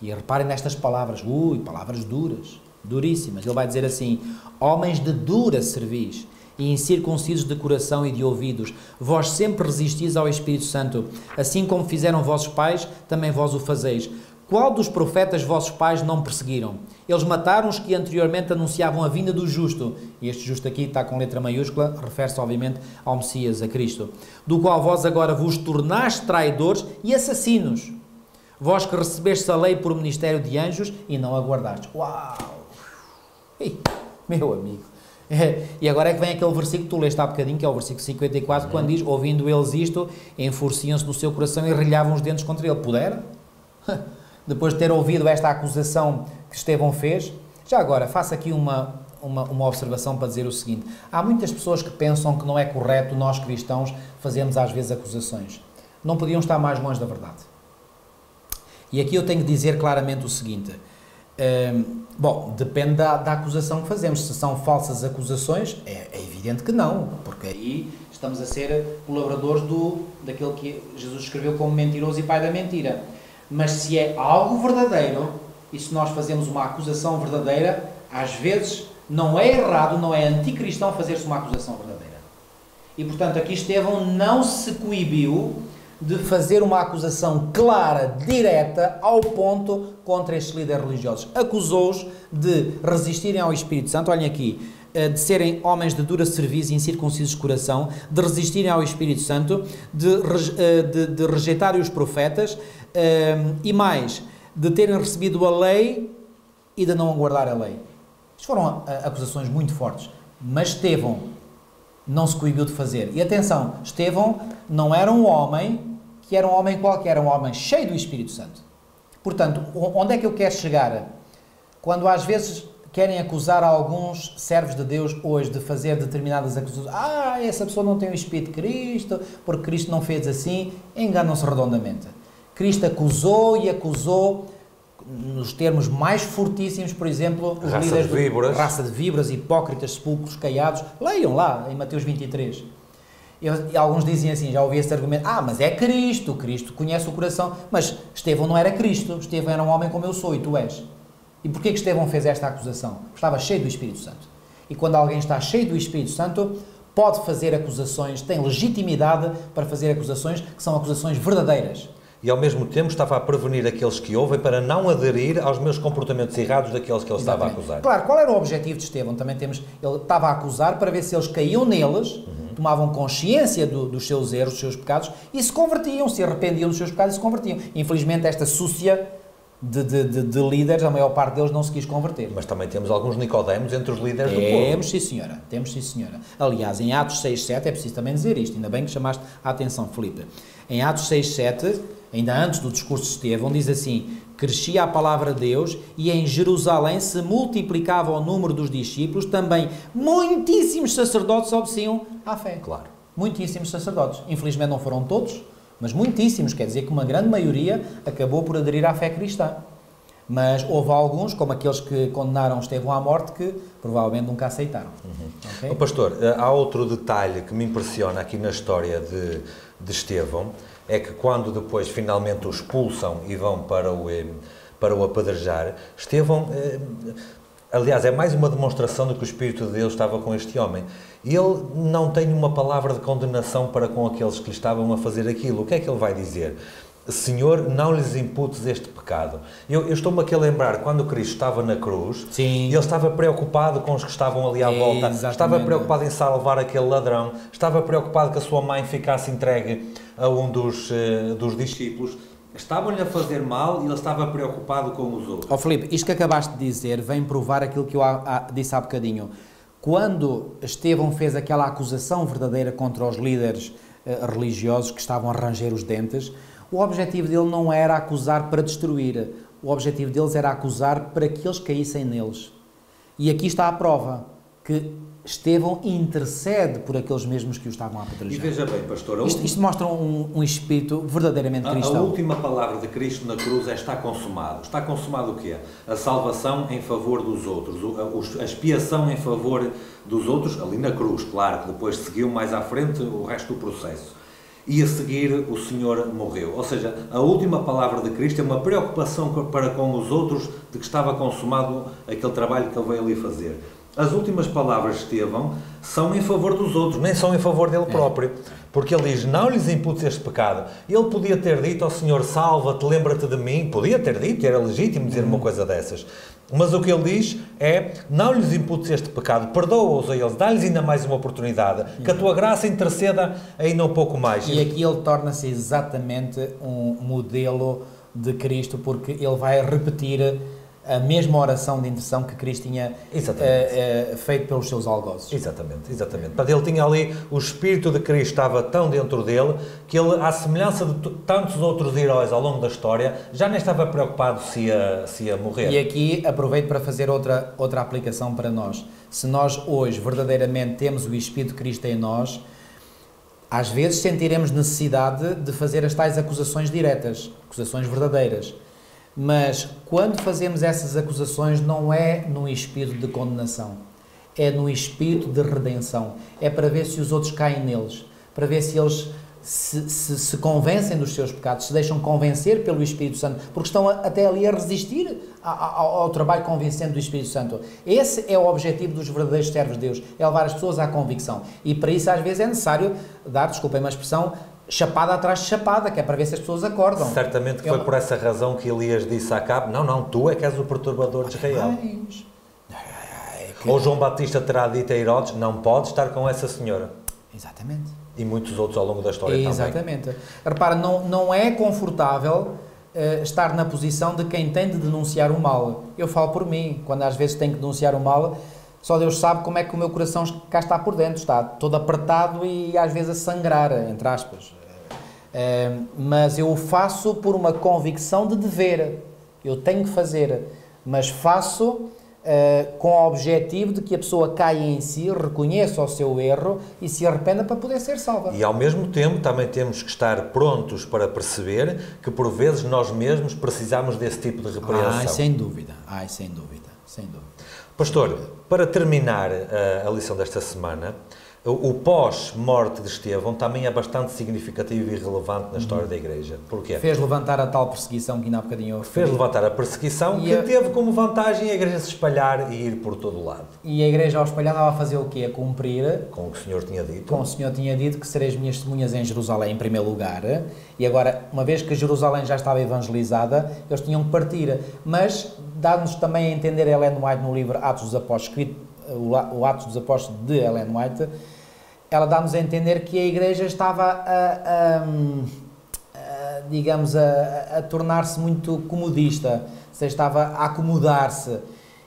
S2: E reparem nestas palavras, ui, palavras duras, duríssimas. Ele vai dizer assim: Homens de dura cerviz e incircuncisos de coração e de ouvidos, vós sempre resistis ao Espírito Santo, assim como fizeram vossos pais, também vós o fazeis. Qual dos profetas vossos pais não perseguiram? Eles mataram os que anteriormente anunciavam a vinda do justo. E este justo aqui está com letra maiúscula, refere-se obviamente ao Messias, a Cristo. Do qual vós agora vos tornaste traidores e assassinos. Vós que recebeste a lei por ministério de anjos e não aguardastes. Uau! Ei, meu amigo. E agora é que vem aquele versículo que tu leste há bocadinho, que é o versículo 54, quando diz: Ouvindo eles isto, enfureciam-se no seu coração e rilhavam os dentes contra ele. Puderam? depois de ter ouvido esta acusação que Estevão fez. Já agora, faço aqui uma, uma, uma, observação para dizer o seguinte: há muitas pessoas que pensam que não é correto nós cristãos fazermos às vezes acusações. Não podiam estar mais longe da verdade. E aqui eu tenho que dizer claramente o seguinte: Hum, bom, depende da, da, acusação que fazemos. Se são falsas acusações, é, é, evidente que não, porque aí estamos a ser colaboradores do, daquilo que Jesus escreveu como mentiroso e pai da mentira. Mas se é algo verdadeiro, e se nós fazemos uma acusação verdadeira, às vezes não é errado, não é anticristão fazer-se uma acusação verdadeira. E portanto, aqui Estevão não se coibiu de fazer uma acusação clara, direta, ao ponto contra estes líderes religiosos. Acusou-os de resistirem ao Espírito Santo, olhem aqui, de serem homens de dura serviço e incircuncisos de coração, de resistirem ao Espírito Santo, de, eh, de, de rejeitarem os profetas eh, e mais, de terem recebido a lei e de não guardar a lei. Isto foram acusações muito fortes, mas Estevão não se coibiu de fazer. E atenção, Estevão não era um homem que era um homem qualquer, era um homem cheio do Espírito Santo. Portanto, onde é que eu quero chegar? Quando às vezes querem acusar alguns servos de Deus hoje de fazer determinadas acusações. Ah, essa pessoa não tem o Espírito de Cristo, porque Cristo não fez assim. Enganam-se redondamente. Cristo acusou e acusou nos termos mais fortíssimos, por exemplo,
S1: os raça líderes de víboras.
S2: raça de víboras, hipócritas, sepulcros, caiados. Leiam lá em Mateus 23. E alguns dizem assim, já ouvi esse argumento, ah, mas é Cristo, Cristo conhece o coração. Mas Estevão não era Cristo, Estevão era um homem como eu sou e tu és. E porquê que Estevão fez esta acusação? Estava cheio do Espírito Santo. E quando alguém está cheio do Espírito Santo, pode fazer acusações, tem legitimidade para fazer acusações que são acusações verdadeiras
S1: e ao mesmo tempo estava a prevenir aqueles que ouvem para não aderir aos meus comportamentos errados daqueles que ele Exatamente. estava a acusar.
S2: Claro, qual era o objetivo de Estevão? Também temos, ele estava a acusar para ver se eles caíam neles, uhum. tomavam consciência do, dos seus erros, dos seus pecados e se convertiam, se arrependiam dos seus pecados e se convertiam. Infelizmente esta súcia de, de, de, de, líderes, a maior parte deles não se quis converter.
S1: Mas também temos alguns Nicodemos entre os líderes
S2: temos,
S1: do povo.
S2: Temos, sim senhora. Temos, sim senhora. Aliás, em Atos 6, 7, é preciso também dizer isto, ainda bem que chamaste a atenção, Felipe. Em Atos 6, 7, ainda antes do discurso de Estevão, diz assim: Crescia a palavra de Deus e em Jerusalém se multiplicava o número dos discípulos, também muitíssimos sacerdotes obedeciam à fé.
S1: Claro.
S2: Muitíssimos sacerdotes. Infelizmente não foram todos, mas muitíssimos, quer dizer que uma grande maioria acabou por aderir à fé cristã. Mas houve alguns, como aqueles que condenaram Estevão à morte, que provavelmente nunca aceitaram.
S1: Uhum. Okay? Oh, pastor, eh, há outro detalhe que me impressiona aqui na história de, de Estevão, é que quando depois finalmente o expulsam e vão para o, eh, para o apedrejar, Estevão, eh, aliás, é mais uma demonstração de que o Espírito de Deus estava com este homem. Ele não tem uma palavra de condenação para com aqueles que lhe estavam a fazer aquilo. O que é que ele vai dizer? Senhor, não lhes imputes este pecado. Eu, eu estou-me aqui a lembrar, quando Cristo estava na cruz,
S2: Sim.
S1: ele estava preocupado com os que estavam ali à volta, estava preocupado em salvar aquele ladrão, estava preocupado que a sua mãe ficasse entregue a um dos, uh, dos discípulos. Estavam-lhe a fazer mal e ele estava preocupado com os outros.
S2: Ó oh, Filipe, isto que acabaste de dizer vem provar aquilo que eu disse há bocadinho. Quando Estevão fez aquela acusação verdadeira contra os líderes uh, religiosos que estavam a ranger os dentes, o objetivo dele não era acusar para destruir, o objetivo deles era acusar para que eles caíssem neles. E aqui está a prova que Estevão intercede por aqueles mesmos que o estavam a apedrejar.
S1: E veja bem, pastor,
S2: isto, isto, mostra um, um, espírito verdadeiramente cristão.
S1: A, última palavra de Cristo na cruz é está consumado. Está consumado o quê? A salvação em favor dos outros, a, a expiação em favor dos outros, ali na cruz, claro, que depois seguiu mais à frente o resto do processo e a seguir o Senhor morreu. Ou seja, a última palavra de Cristo é uma preocupação para com os outros de que estava consumado aquele trabalho que ele veio ali fazer. As últimas palavras de Estevão são em favor dos outros, nem são em favor dele próprio. Porque ele diz: Não lhes imputes este pecado. Ele podia ter dito ao Senhor: Salva-te, lembra-te de mim. Podia ter dito, era legítimo dizer uma coisa dessas. Mas o que ele diz é: Não lhes imputes este pecado, perdoa-os a eles, dá-lhes ainda mais uma oportunidade, que a tua graça interceda ainda um pouco mais.
S2: E aqui ele torna-se exatamente um modelo de Cristo, porque ele vai repetir a mesma oração de intercessão que Cristo tinha uh, uh, feito pelos seus algozes.
S1: Exatamente, exatamente. Portanto, ele tinha ali, o Espírito de Cristo estava tão dentro dele, que ele, à semelhança de tantos outros heróis ao longo da história, já nem estava preocupado se ia, se ia morrer.
S2: E aqui aproveito para fazer outra, outra aplicação para nós. Se nós hoje verdadeiramente temos o Espírito de Cristo em nós, às vezes sentiremos necessidade de fazer as tais acusações diretas, acusações verdadeiras Mas quando fazemos essas acusações, não é no espírito de condenação, é no espírito de redenção. É para ver se os outros caem neles, para ver se eles se, se, se, convencem dos seus pecados, se deixam convencer pelo Espírito Santo, porque estão a, até ali a resistir ao, ao, trabalho convencente do Espírito Santo. Esse é o objetivo dos verdadeiros servos de Deus, é levar as pessoas à convicção. E para isso, às vezes, é necessário dar, desculpem uma expressão, chapada atrás de chapada, que é para ver se as pessoas acordam.
S1: Certamente que foi por essa razão que Elias disse a Cabo, não, não, tu é que és o perturbador de Israel. Ou João Batista terá dito a Herodes, não pode estar com essa senhora.
S2: Exatamente
S1: e muitos outros ao longo da história
S2: Exatamente. também. Exatamente. Repara, não, não é confortável uh, estar na posição de quem tem de denunciar o mal. Eu falo por mim, quando às vezes tenho que denunciar o mal, só Deus sabe como é que o meu coração cá está por dentro, está todo apertado e às vezes a sangrar, entre aspas. Uh, mas eu o faço por uma convicção de dever. Eu tenho que fazer, mas faço Uh, com o objetivo de que a pessoa caia em si, reconheça o seu erro e se arrependa para poder ser salva.
S1: E ao mesmo tempo também temos que estar prontos para perceber que por vezes nós mesmos precisamos desse tipo de repreensão.
S2: Ai, sem dúvida, ai, sem dúvida, sem dúvida.
S1: Pastor, para terminar a, eh, a lição desta semana, o pós-morte de Estevão também é bastante significativo e relevante na história uhum. da Igreja. Porquê?
S2: Fez levantar a tal perseguição que ainda há bocadinho eu
S1: Fez levantar a perseguição e que a... teve como vantagem a Igreja se espalhar e ir por todo o lado.
S2: E a Igreja ao espalhar estava a fazer o quê? A cumprir...
S1: Com o que o Senhor tinha dito.
S2: Com o Senhor tinha dito que sereis minhas testemunhas em Jerusalém em primeiro lugar. E agora, uma vez que Jerusalém já estava evangelizada, eles tinham que partir. Mas dá-nos também a entender Ellen White no livro Atos dos Apóstolos, escrito o Atos dos Apóstolos de Ellen White, ela dá-nos a entender que a Igreja estava a, a, a digamos, a, a tornar-se muito comodista, se estava a acomodar-se.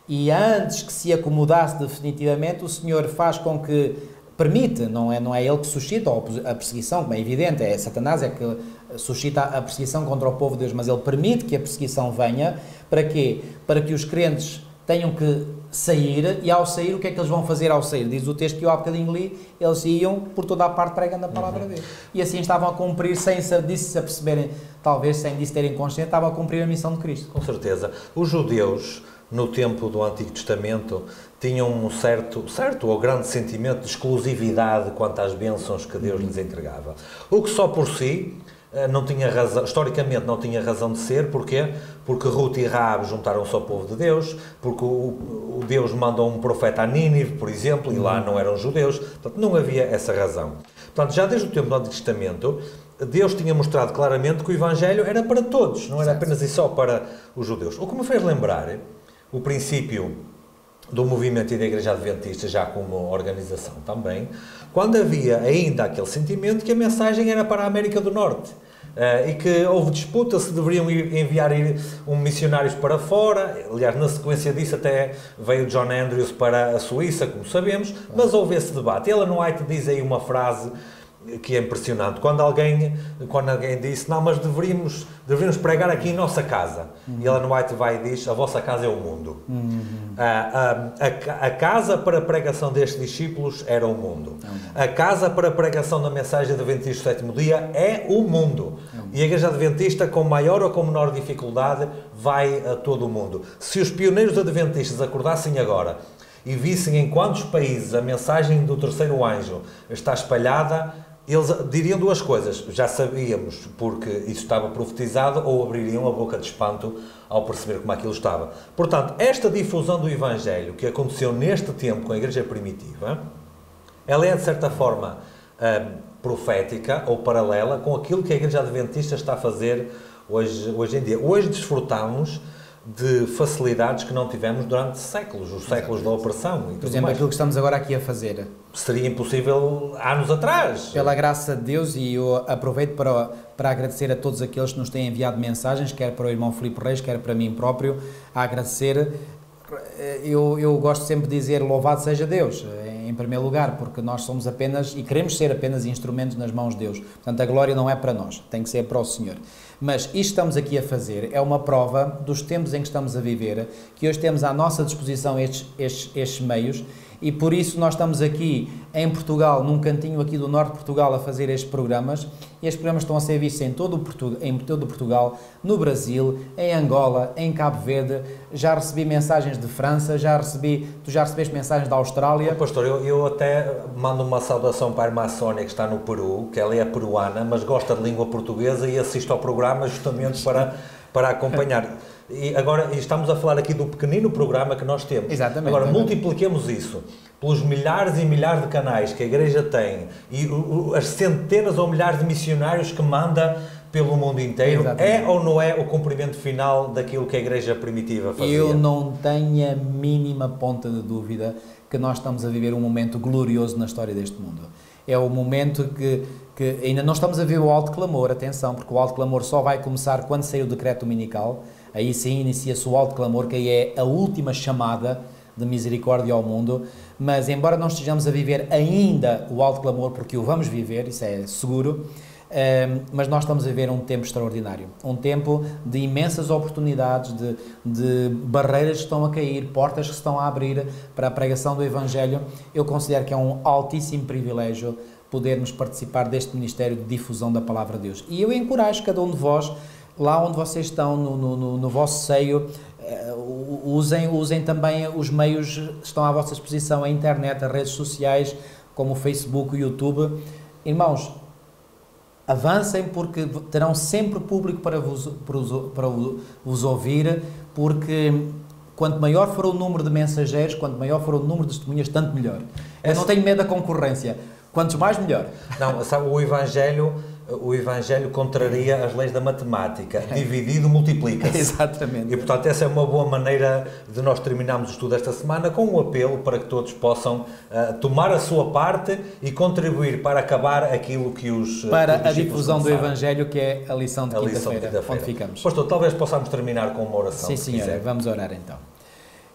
S2: E antes que se acomodasse definitivamente, o Senhor faz com que permite, não é, não é ele que suscita a perseguição, como é evidente, é Satanás é que suscita a perseguição contra o povo de Deus, mas ele permite que a perseguição venha, para quê? Para que os crentes tenham que sair, e ao sair, o que é que eles vão fazer ao sair? Diz o texto que eu há bocadinho li, eles iam por toda a parte pregando a palavra uhum. de Deus. E assim estavam a cumprir, sem disso se aperceberem, talvez sem disso terem consciência, estavam a cumprir a missão de Cristo.
S1: Com certeza. Os judeus, no tempo do Antigo Testamento, tinham um certo, certo ou grande sentimento de exclusividade quanto às bênçãos que Deus lhes entregava. O que só por si não tinha razão, historicamente não tinha razão de ser, porquê? Porque Ruth e Raab juntaram-se ao povo de Deus, porque o, o, Deus mandou um profeta a Nínive, por exemplo, e lá não eram judeus, portanto não havia essa razão. Portanto, já desde o tempo do Antigo Testamento, Deus tinha mostrado claramente que o Evangelho era para todos, não era apenas e só para os judeus. O que me fez lembrar o princípio do movimento e da Igreja Adventista, já como organização também, quando havia ainda aquele sentimento que a mensagem era para a América do Norte. Uh, e que houve disputa se deveriam enviar um missionários para fora. Aliás, na sequência disso, até veio John Andrews para a Suíça, como sabemos, mas houve esse debate. Ellen White diz aí uma frase que é impressionante. Quando alguém, quando alguém disse, não, mas deveríamos, deveríamos pregar aqui em nossa casa. Uhum. E Ellen White vai e diz, a vossa casa é o mundo. Uhum. A, a, a, casa para a pregação destes discípulos era o mundo. Uhum. A casa para a pregação da mensagem do Adventista do sétimo dia é o mundo. E a Igreja Adventista, com maior ou com menor dificuldade, vai a todo o mundo. Se os pioneiros adventistas acordassem agora e vissem em quantos países a mensagem do terceiro anjo está espalhada, eles diriam duas coisas. Já sabíamos, porque isso estava profetizado, ou abririam a boca de espanto ao perceber como aquilo estava. Portanto, esta difusão do Evangelho que aconteceu neste tempo com a Igreja Primitiva, ela é, de certa forma, hum, profética ou paralela com aquilo que a Igreja Adventista está a fazer hoje, hoje em dia. Hoje desfrutamos de facilidades que não tivemos durante séculos, os séculos da opressão.
S2: Por exemplo, mais. aquilo que estamos agora aqui a fazer.
S1: Seria impossível anos atrás.
S2: Pela graça de Deus, e eu aproveito para, para agradecer a todos aqueles que nos têm enviado mensagens, quer para o irmão Filipe Reis, quer para mim próprio, a agradecer. Eu, eu gosto sempre de dizer louvado seja Deus, em primeiro lugar, porque nós somos apenas e queremos ser apenas instrumentos nas mãos de Deus. Portanto, a glória não é para nós, tem que ser para o Senhor. Mas isto que estamos aqui a fazer é uma prova dos tempos em que estamos a viver, que hoje temos à nossa disposição estes, estes, estes meios e por isso nós estamos aqui em Portugal, num cantinho aqui do norte de Portugal, a fazer estes programas. E estes programas estão a ser vistos em todo, o em todo Portugal, no Brasil, em Angola, em Cabo Verde. Já recebi mensagens de França, já recebi, tu já recebeste mensagens da Austrália.
S1: Oh, pastor, eu, eu até mando uma saudação para a irmã Sónia, que está no Peru, que ela é peruana, mas gosta de língua portuguesa e assiste ao programa justamente para, para acompanhar. E agora estamos a falar aqui do pequenino programa que nós temos.
S2: Exatamente.
S1: Agora multipliquemos isso pelos milhares e milhares de canais que a Igreja tem e as centenas ou milhares de missionários que manda pelo mundo inteiro. Exatamente. É ou não é o cumprimento final daquilo que a Igreja primitiva fazia?
S2: Eu não tenho a mínima ponta de dúvida que nós estamos a viver um momento glorioso na história deste mundo. É o momento que, que ainda não estamos a ver o alto clamor, atenção, porque o alto clamor só vai começar quando sair o decreto dominical aí sim inicia-se o alto clamor, que aí é a última chamada de misericórdia ao mundo, mas embora não estejamos a viver ainda o alto clamor, porque o vamos viver, isso é seguro, ehm, mas nós estamos a viver um tempo extraordinário, um tempo de imensas oportunidades, de, de barreiras que estão a cair, portas que estão a abrir para a pregação do Evangelho. Eu considero que é um altíssimo privilégio podermos participar deste ministério de difusão da palavra de Deus. E eu encorajo cada um de vós lá onde vocês estão, no, no, no vosso seio, uh, usem, usem também os meios que estão à vossa disposição, a internet, as redes sociais, como o Facebook, o YouTube. Irmãos, avancem porque terão sempre público para vos, para vos ouvir, porque quanto maior for o número de mensageiros, quanto maior for o número de testemunhas, tanto melhor. Eu não tenho medo da concorrência. Quantos mais, melhor.
S1: Não, sabe, o Evangelho o Evangelho contraria as leis da matemática. Dividido multiplica-se.
S2: Exatamente.
S1: E, portanto, essa é uma boa maneira de nós terminarmos o estudo esta semana com um apelo para que todos possam uh, tomar a sua parte e contribuir para acabar aquilo que os.
S2: Uh, para a difusão do Evangelho, que é a lição de quinta-feira, quinta onde ficamos.
S1: Pastor, talvez possamos terminar com uma oração.
S2: Sim, senhora. Vamos orar então.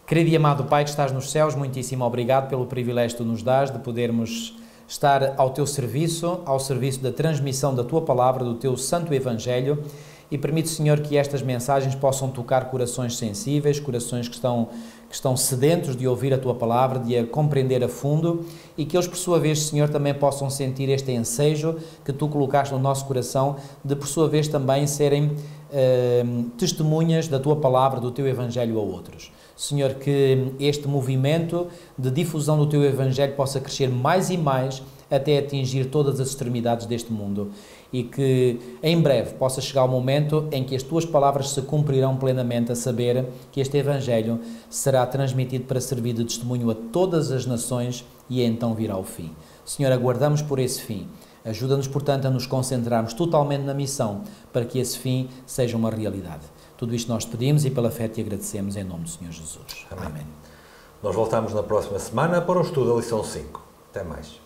S2: Querido e amado Pai que estás nos céus, muitíssimo obrigado pelo privilégio que tu nos dás de podermos estar ao teu serviço, ao serviço da transmissão da tua palavra, do teu santo evangelho. E permite, Senhor, que estas mensagens possam tocar corações sensíveis, corações que estão, que estão sedentos de ouvir a tua palavra, de a compreender a fundo e que eles, por sua vez, Senhor, também possam sentir este ensejo que tu colocaste no nosso coração, de, por sua vez, também serem eh, testemunhas da tua palavra, do teu evangelho a outros. Senhor, que este movimento de difusão do teu Evangelho possa crescer mais e mais até atingir todas as extremidades deste mundo e que em breve possa chegar o momento em que as tuas palavras se cumprirão plenamente, a saber que este Evangelho será transmitido para servir de testemunho a todas as nações e então virá o fim. Senhor, aguardamos por esse fim. Ajuda-nos, portanto, a nos concentrarmos totalmente na missão para que esse fim seja uma realidade. Tudo isto nós pedimos e pela fé te agradecemos em nome do Senhor Jesus.
S1: Amém. Amém. Nós voltamos na próxima semana para o estudo da lição 5. Até mais.